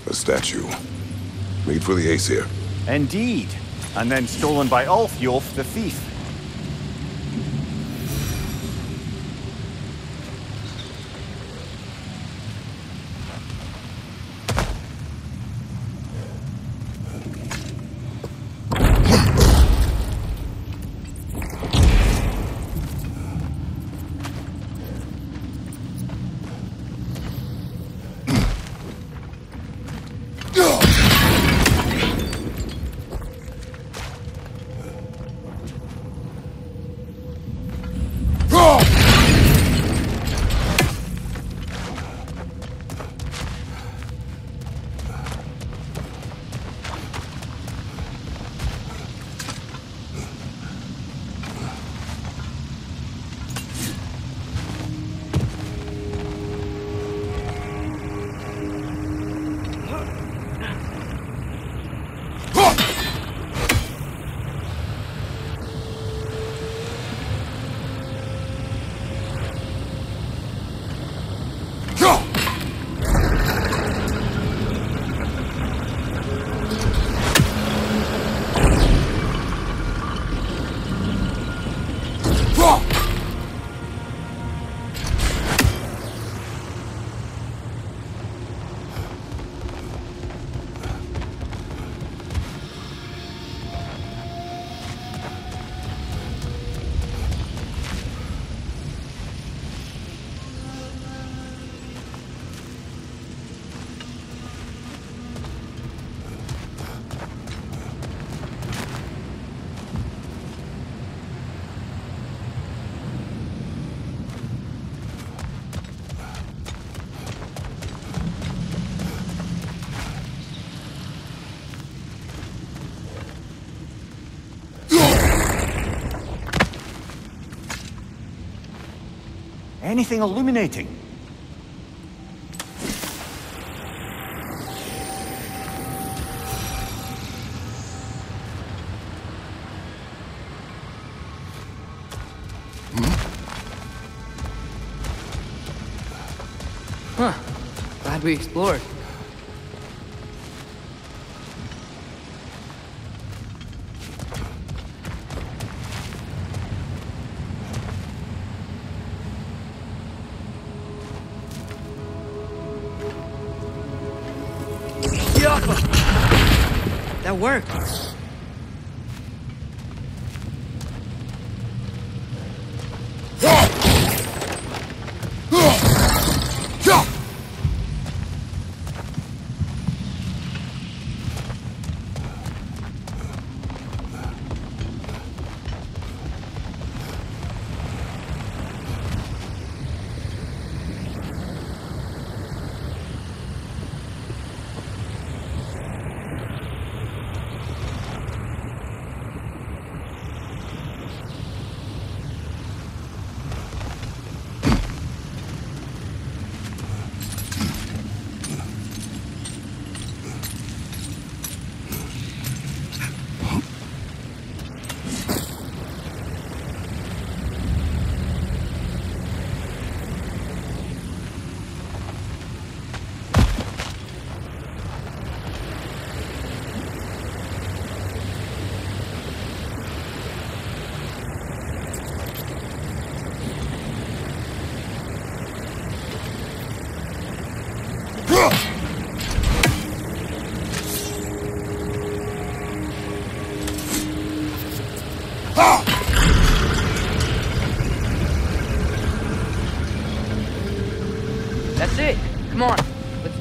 A statue. Made for the Aesir. Indeed. And then stolen by Ulfjolf the thief. Anything illuminating? Hmm? Huh. Glad we explored. That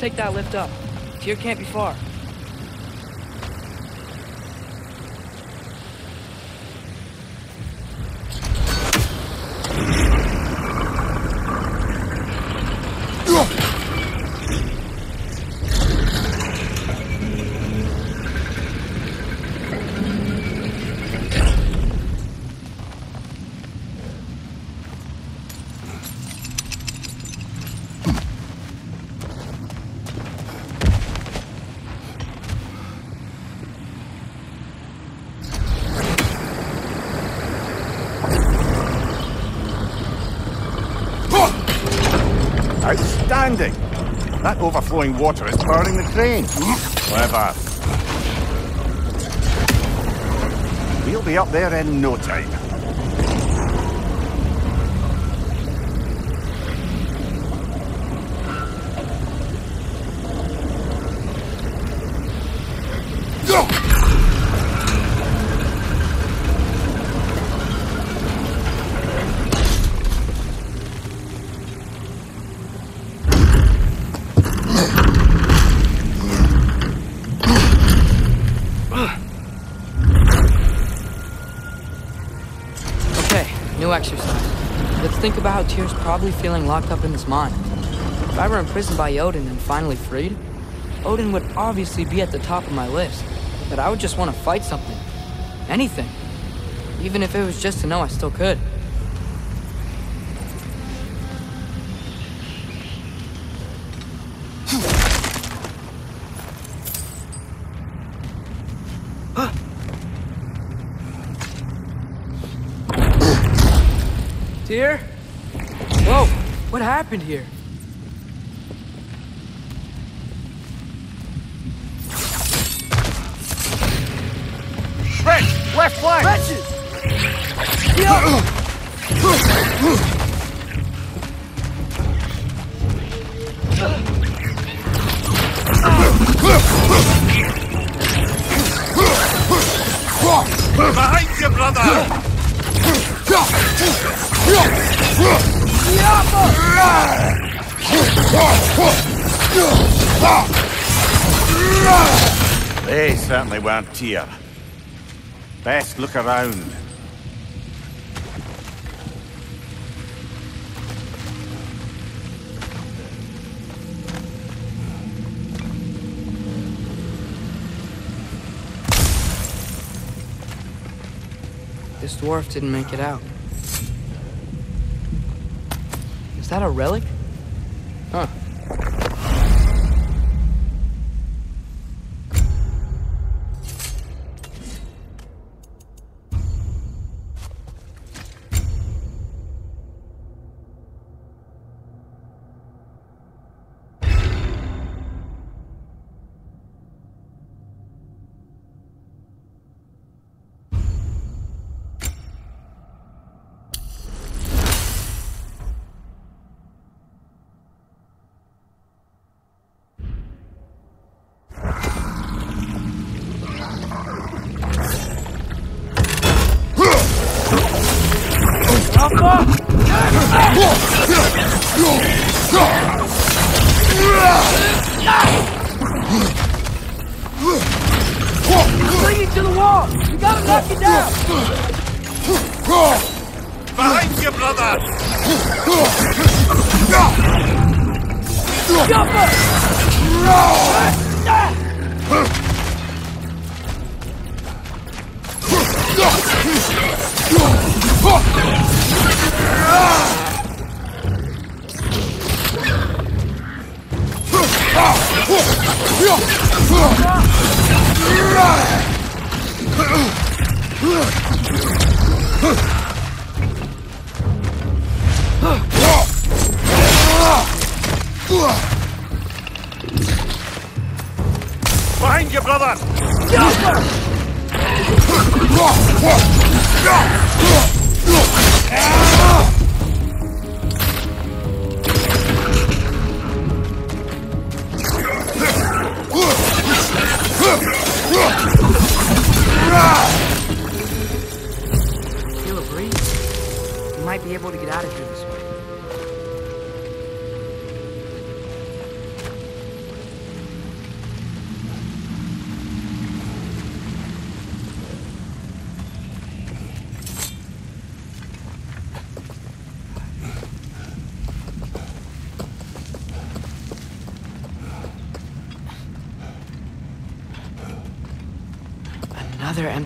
take that lift up. Tyr can't be far. Overflowing water is powering the crane. Clever. We'll be up there in no time. Okay, new exercise. Let's think about how Tyr's probably feeling locked up in this mine. If I were imprisoned by Odin and finally freed, Odin would obviously be at the top of my list. But I would just want to fight something. Anything. Even if it was just to know I still could. Happened here? They certainly weren't Tyr. Best look around. This dwarf didn't make it out. Is that a relic? Huh.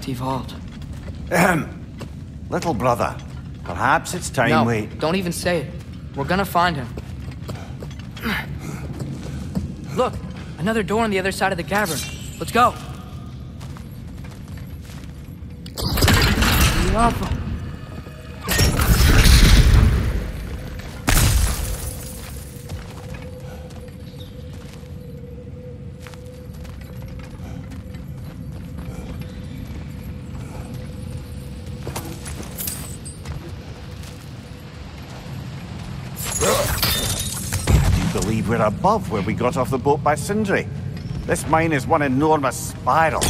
Empty vault. Ahem. Little brother, perhaps it's time no, we... don't even say it. We're gonna find him. Look, another door on the other side of the cavern. Let's go. Above where we got off the boat by Sindri? This mine is one enormous spiral.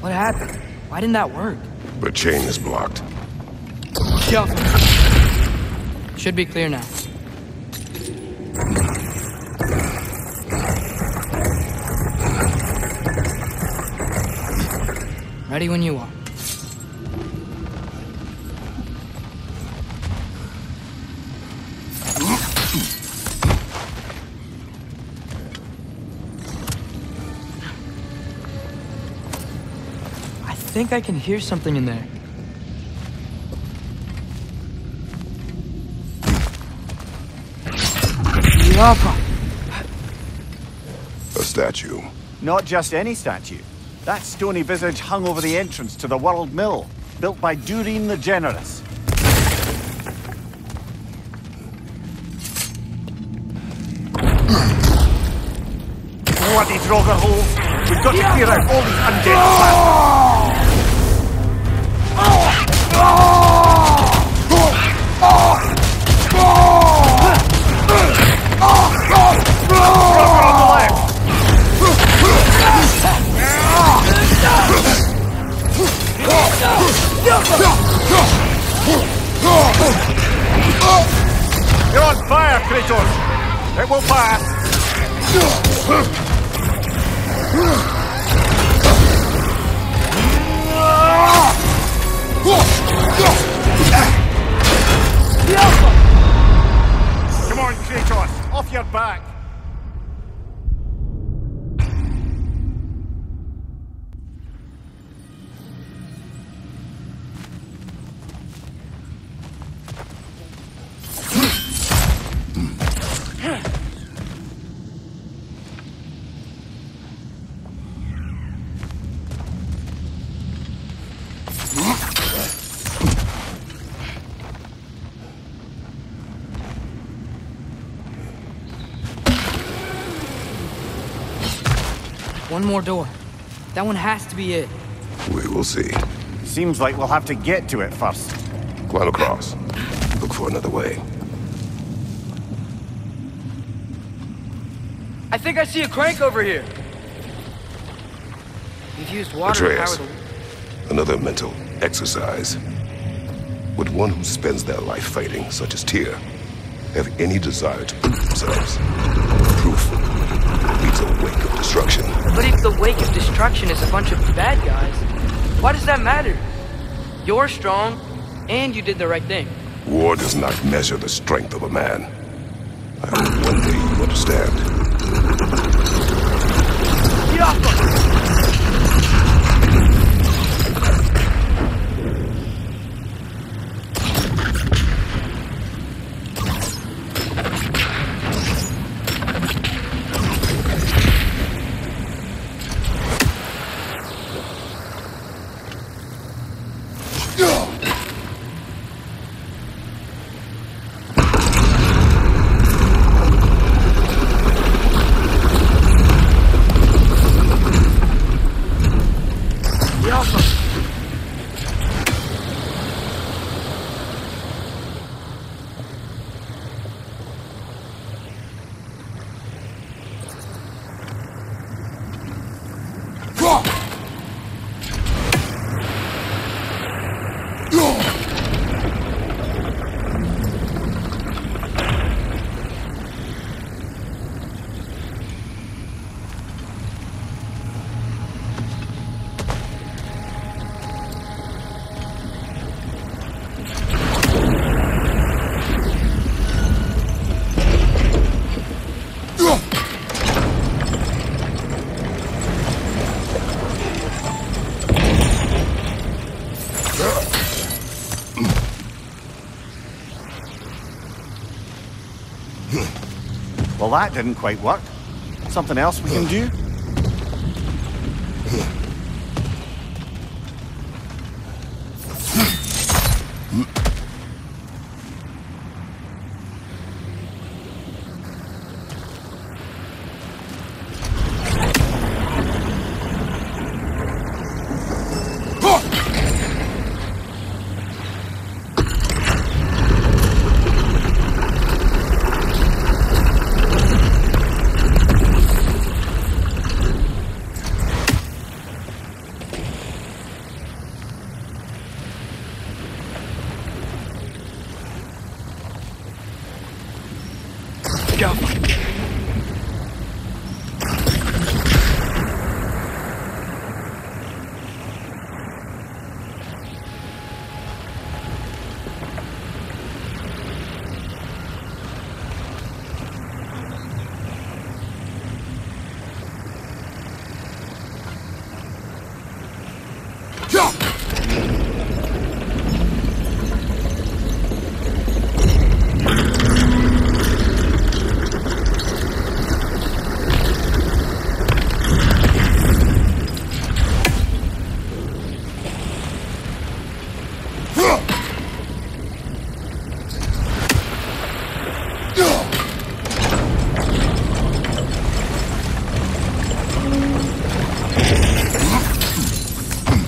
What happened? Why didn't that work? The chain is blocked. Should be clear now. Ready when you are. Think I can hear something in there. Yapa. A statue. Not just any statue. That stony visage hung over the entrance to the World Mill, built by Durin the Generous. Bloody Draugr holes! We've got to clear out all these undead plants! You're on fire, Kratos! It will pass! Come on, Kratos! Off your back! More door. That one has to be it. We will see. Seems like we'll have to get to it first. Climb across. Look for another way. I think I see a crank over here. You've used water to Atreus. power the... Another mental exercise. Would one who spends their life fighting, such as Tyr, have any desire to prove themselves? Proof leads a wake of destruction. But if the wake of destruction is a bunch of bad guys, why does that matter? You're strong, and you did the right thing. War does not measure the strength of a man. I hope one day you understand. That didn't quite work. Something else we can do?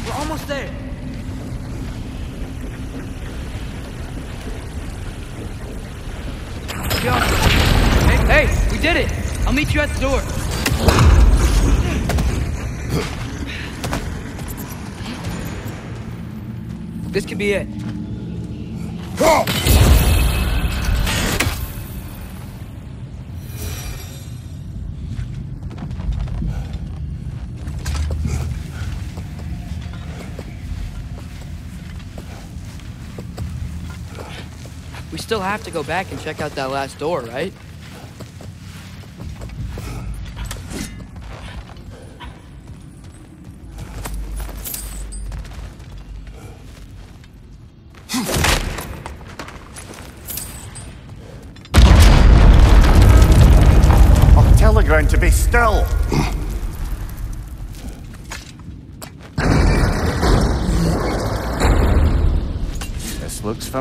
We're almost there. Yo. Hey, hey, we did it. I'll meet you at the door. This could be it. We still have to go back and check out that last door, right?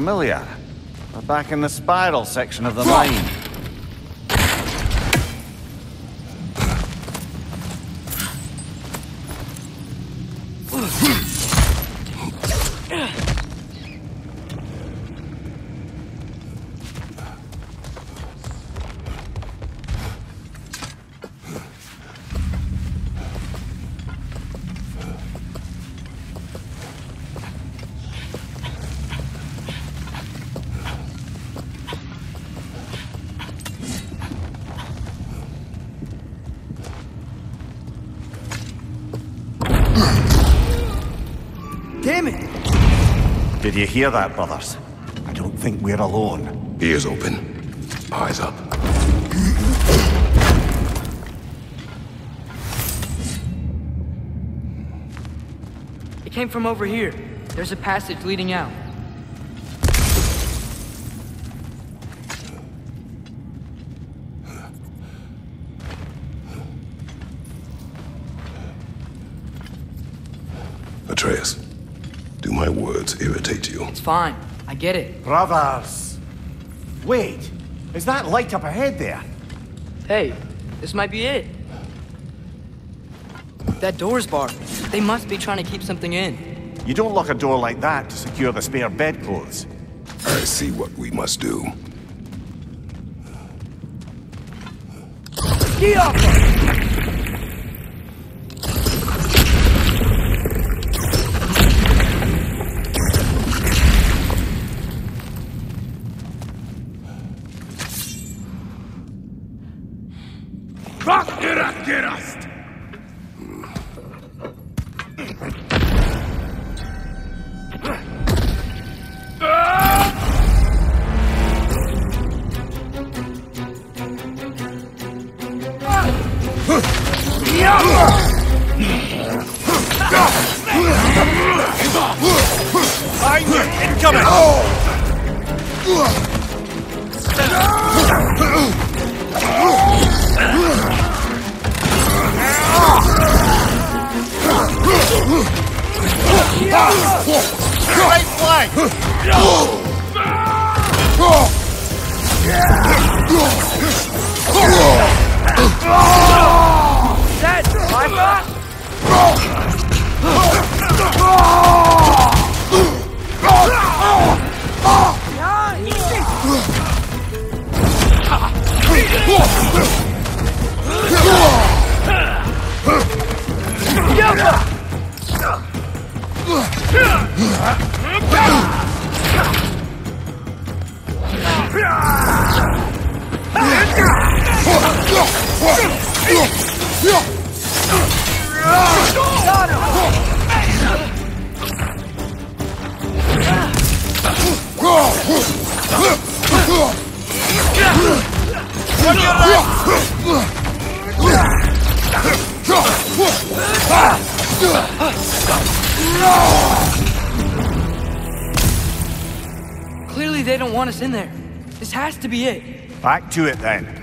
Familiar. We're back in the spiral section of the mine. Hear that, brothers? I don't think we're alone. Ears open, eyes up. It came from over here. There's a passage leading out. Fine. I get it. Brothers! Wait, is that light up ahead there? Hey, this might be it. That door's barred. They must be trying to keep something in. You don't lock a door like that to secure the spare bedclothes. I see what we must do. Ski off! Incoming! Right flank! That my fault? Clearly they don't want us in there. This has to be it. Back to it then.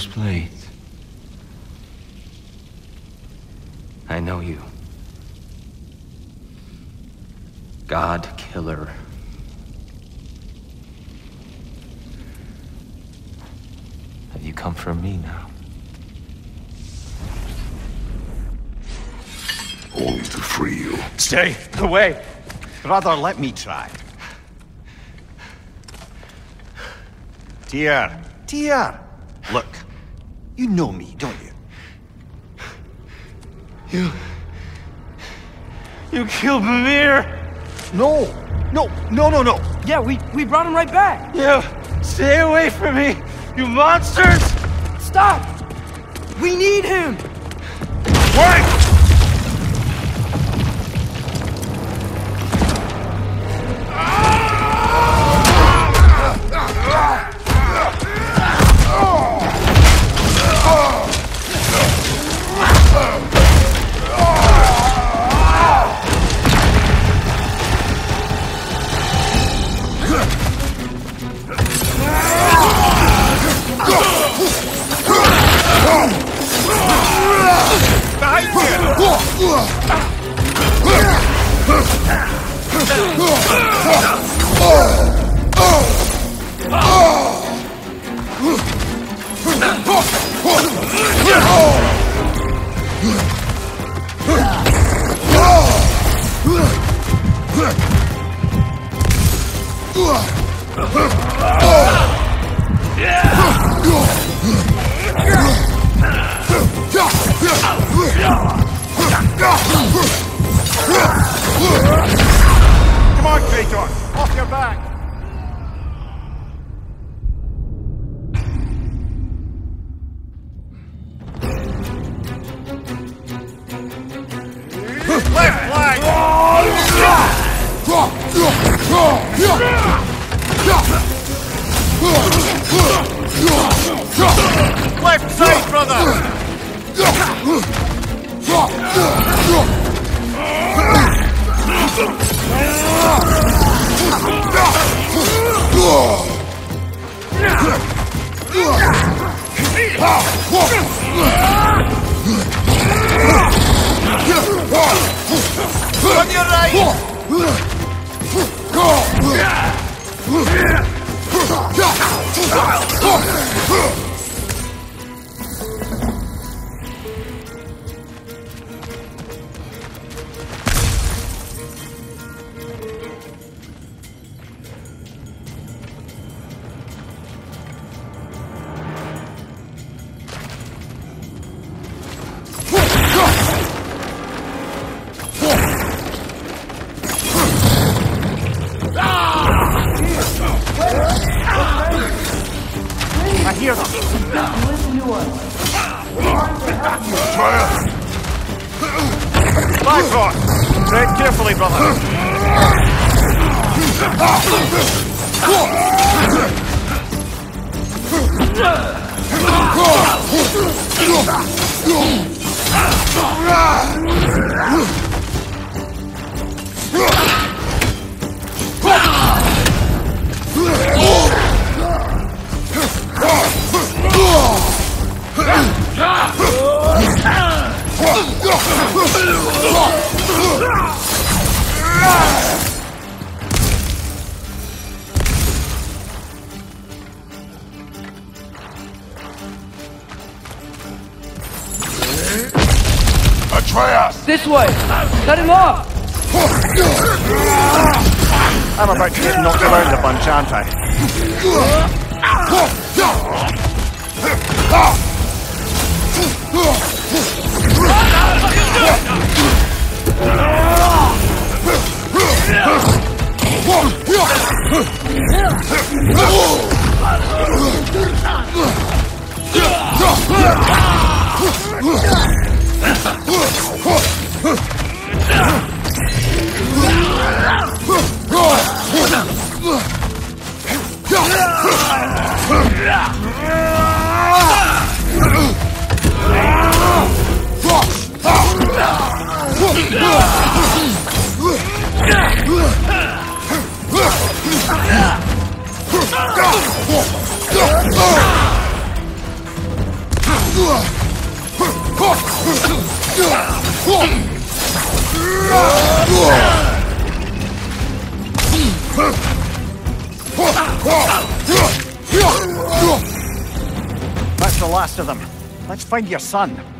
Those blades. I know you. God killer. Have you come for me now? Only to free you. Stay away! Brother, let me try. Dear, dear! Look, you know me, don't you? You... You killed Mimir! No! No, no, no, no! Yeah, we, we brought him right back. You... Stay away from me! You monsters! Stop! We need him! Wait! Come on, Kratos! Off your back! Left side, brother! On your right! Find your son.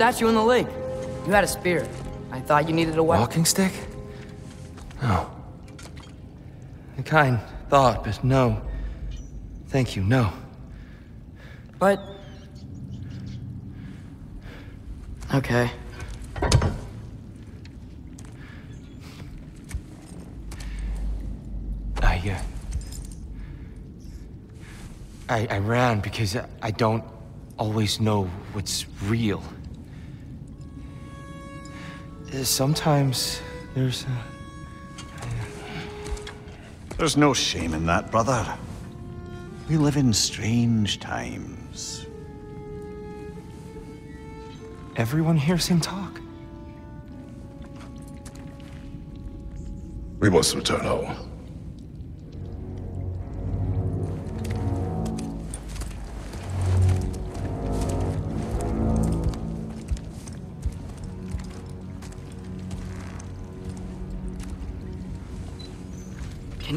Statue in the lake. You had a spear. I thought you needed a weapon. Walking stick? No. A kind thought, but no. Thank you, no. But. Okay. I uh, I, I ran because I- I don't always know what's real. Sometimes there's. Uh, There's no shame in that, brother. We live in strange times. everyone hears him talk. We must return home.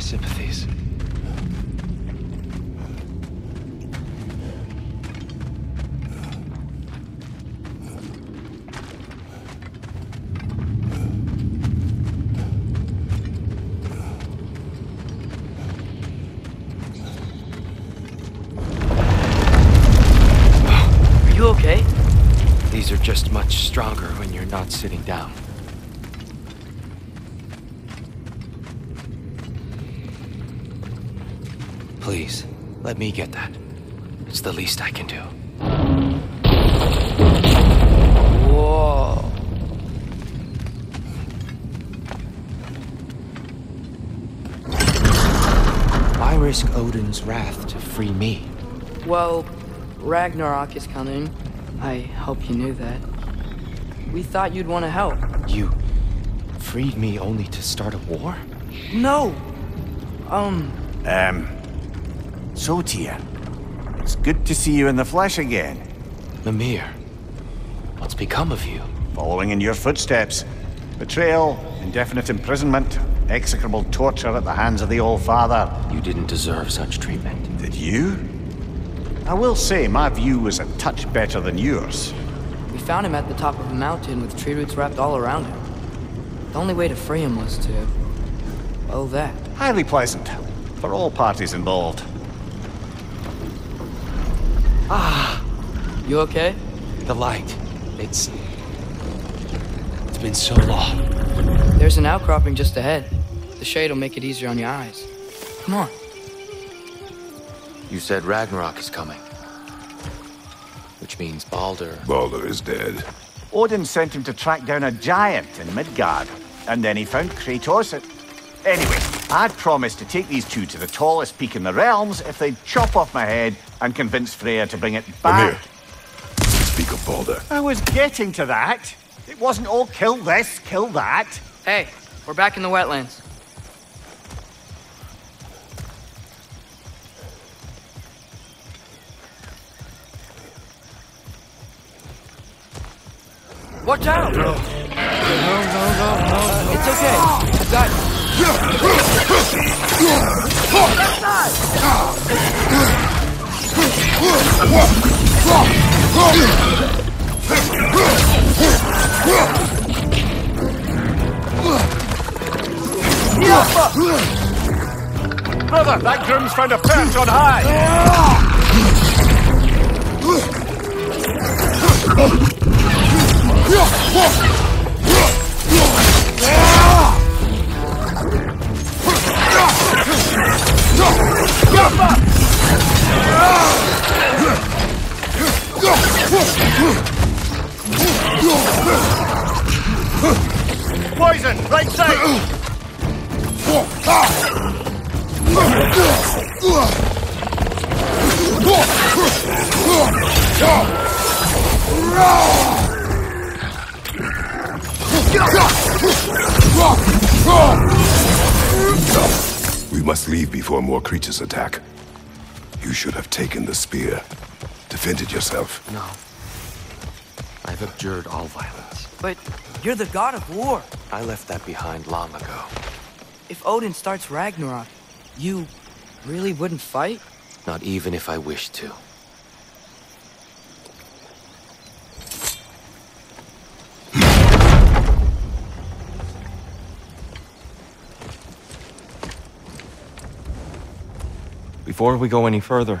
My sympathies. Are you okay? These are just much stronger when you're not sitting down. Let me get that. It's the least I can do. Whoa. Why risk Odin's wrath to free me? Well, Ragnarok is coming. I hope you knew that. We thought you'd want to help. You freed me only to start a war? No! Um, Um, so, Tyr, it's good to see you in the flesh again. Mimir, what's become of you? Following in your footsteps. Betrayal, indefinite imprisonment, execrable torture at the hands of the All-Father. You didn't deserve such treatment. Did you? I will say my view was a touch better than yours. we found him at the top of a mountain with tree roots wrapped all around him. The only way to free him was to... Oh, that. Highly pleasant for all parties involved. You okay? The light. It's. It's been so long. There's an outcropping just ahead. The shade will make it easier on your eyes. Come on. You said Ragnarok is coming. Which means Baldur... Baldur is dead. Odin sent him to track down a giant in Midgard, and then he found Kratos at... Anyway, I'd promised to take these two to the tallest peak in the realms if they'd chop off my head and convince Freya to bring it Amir, back. Speak of Baldur. I was getting to that. It wasn't all kill this, kill that. Hey, we're back in the wetlands. Watch out! No, no, no, no. It's okay. I got you. Brother, that groom's found a perch on high. Poison, right side. We must leave before more creatures attack. You should have taken the spear. Defended yourself. No. I've abjured all violence. But you're the god of war. I left that behind long ago. If Odin starts Ragnarok, You really wouldn't fight? Not even if I wished to. Before we go any further,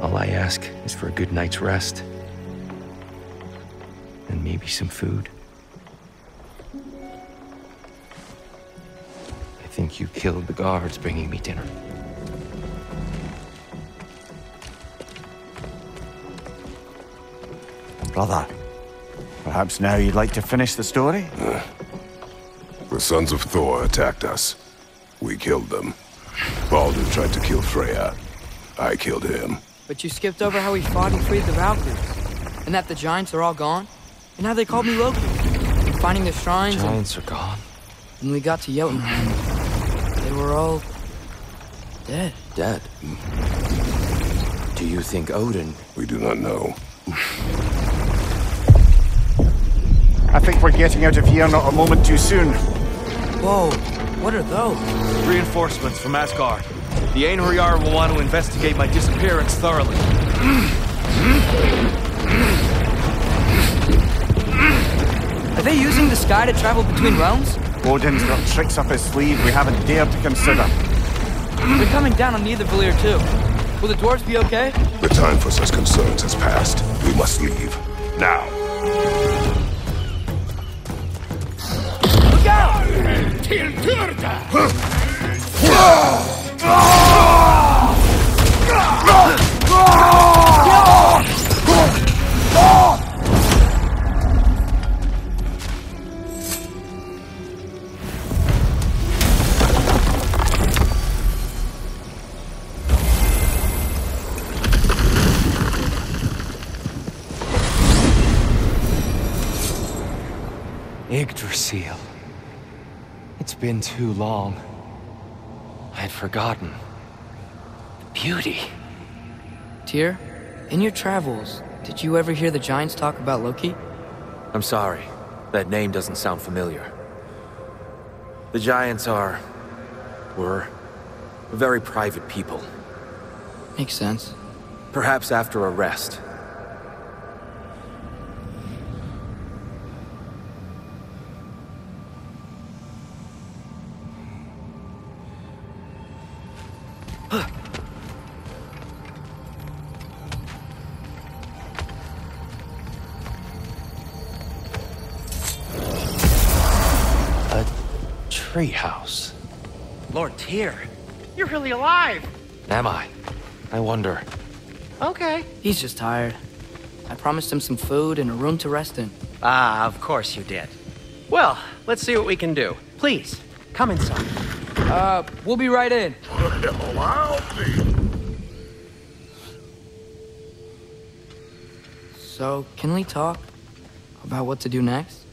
All I ask is for a good night's rest. And maybe some food. I think you killed the guards bringing me dinner. Brother, perhaps now you'd like to finish the story? The sons of Thor attacked us. We killed them. Baldur tried to kill Freya. I killed him. But you skipped over how we fought and freed the Valkyries. And that the Giants are all gone. And how they called me Loki. And finding the shrines and Giants are gone. when we got to Jotunheim. They were all... dead. Dead. Do you think Odin? We do not know. I think we're getting out of here not a moment too soon. Whoa, what are those? Reinforcements from Asgard. The Einherjar will want to investigate my disappearance thoroughly. Are they using the sky to travel between realms? Odin's got tricks up his sleeve we haven't dared to consider. They're coming down on Nidavellir too. Will the dwarves be okay? The time for such concerns has passed. We must leave. Now. Look out! Yggdrasil. It's been too long. I'd forgotten. The beauty. Tyr, in your travels, did you ever hear the Giants talk about Loki? I'm sorry. That name doesn't sound familiar. The Giants are... were... very private people. Makes sense. Perhaps after a rest. Lord Tyr, you're really alive. Am I? I wonder. Okay. He's just tired. I promised him some food and a room to rest in. Ah, of course you did. Well, let's see what we can do. Please, come inside. Uh, we'll be right in. So, can we talk about what to do next?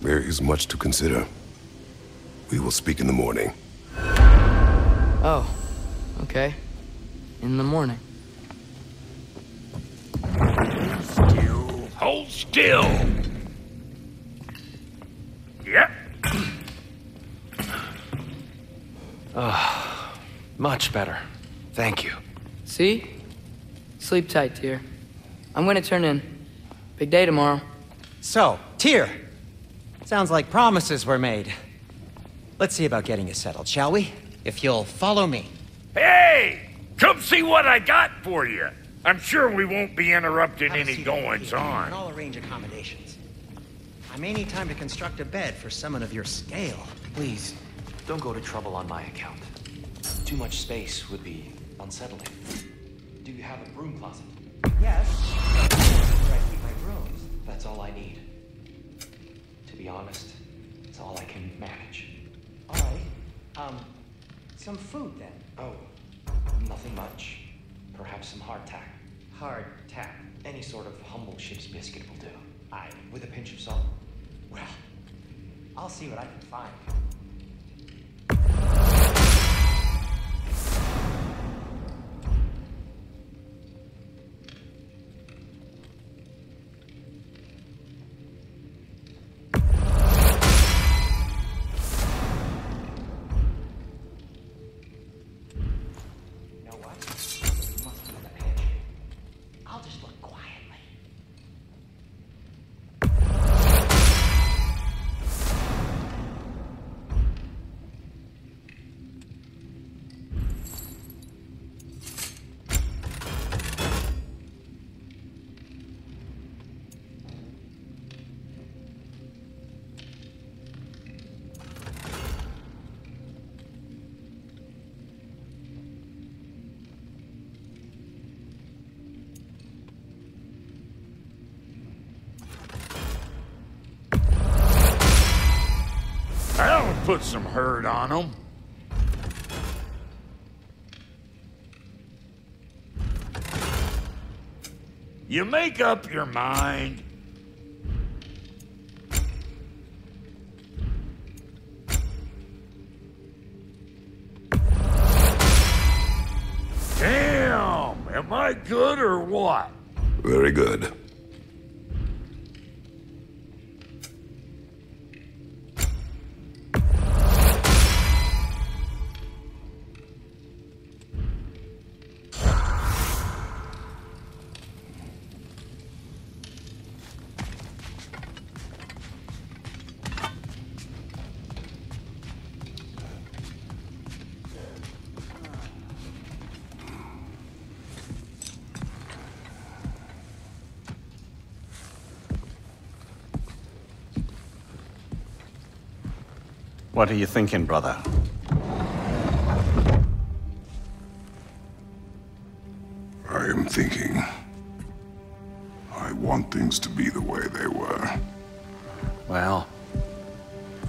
There is much to consider. We will speak in the morning. Oh, okay. In the morning. Still. Hold still. Yep. Ah, much better. Thank you. See? Sleep tight, dear. I'm gonna turn in. Big day tomorrow. So, Tyr. Sounds like promises were made. Let's see about getting you settled, shall we? If you'll follow me. Hey! Come see what I got for you. I'm sure we won't be interrupting any goings here, And on. I'll arrange accommodations. I may need time to construct a bed for someone of your scale. Please, don't go to trouble on my account. Too much space would be unsettling. Do you have a broom closet? Yes. Keep my brooms. That's all I need. To be honest, it's all I can manage. All right. Um, some food then. Oh, nothing much. Perhaps some hardtack. Hard tack. Any sort of humble ship's biscuit will do. Aye. With a pinch of salt. Well, I'll see what I can find. Put some hurt on them. You make up your mind. Damn, am I good or what? Very good. What are you thinking, brother? I am thinking. I want things to be the way they were. Well,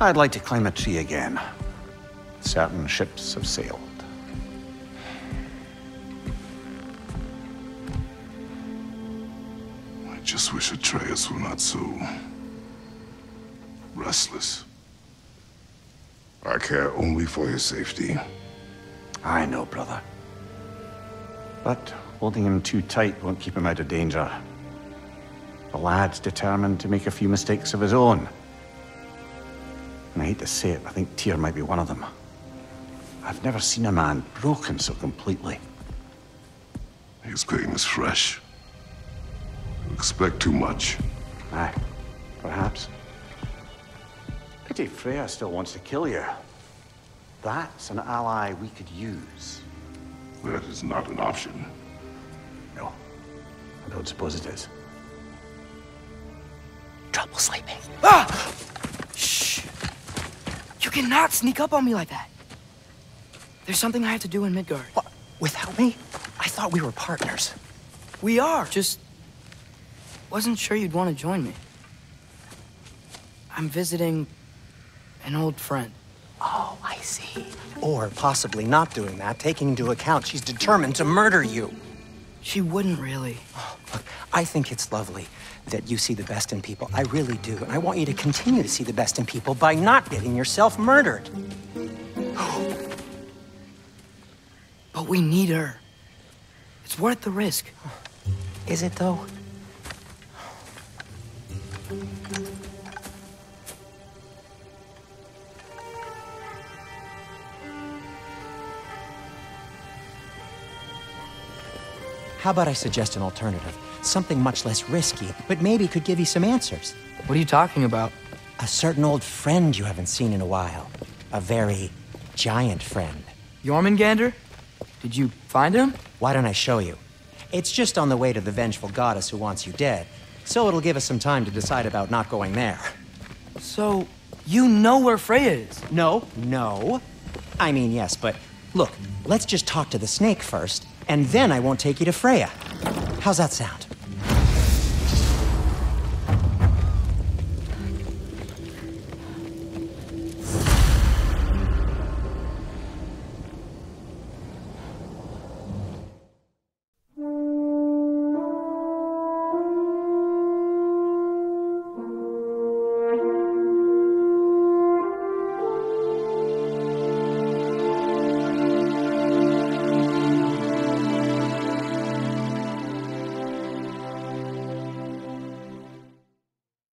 I'd like to climb a tree again. Certain ships have sailed. I just wish Atreus were not so restless. I care only for his safety. I know, brother. But holding him too tight won't keep him out of danger. The lad's determined to make a few mistakes of his own. And I hate to say it, but I think Tyr might be one of them. I've never seen a man broken so completely. His pain is fresh. You expect too much. Aye, perhaps. Pity Freya still wants to kill you. That's an ally we could use. That is not an option. No, I don't suppose it is. Trouble sleeping. Ah! Shh! You cannot sneak up on me like that. There's something I have to do in Midgard. What? Without me? I thought we were partners. We are. Just wasn't sure you'd want to join me. I'm visiting an old friend. Or possibly not doing that, taking into account she's determined to murder you. She wouldn't really. Oh, Look, I think it's lovely that you see the best in people. I really do. And I want you to continue to see the best in people by not getting yourself murdered. But we need her. It's worth the risk. Is it, though? How about I suggest an alternative? Something much less risky, but maybe could give you some answers. What are you talking about? A certain old friend you haven't seen in a while. A very giant friend. Jormungandr? Did you find him? Why don't I show you? It's just on the way to the vengeful goddess who wants you dead. So it'll give us some time to decide about not going there. So, you know where Freya is? No, no. I mean, yes, but look, let's just talk to the snake first, and then I won't take you to Freya. How's that sound?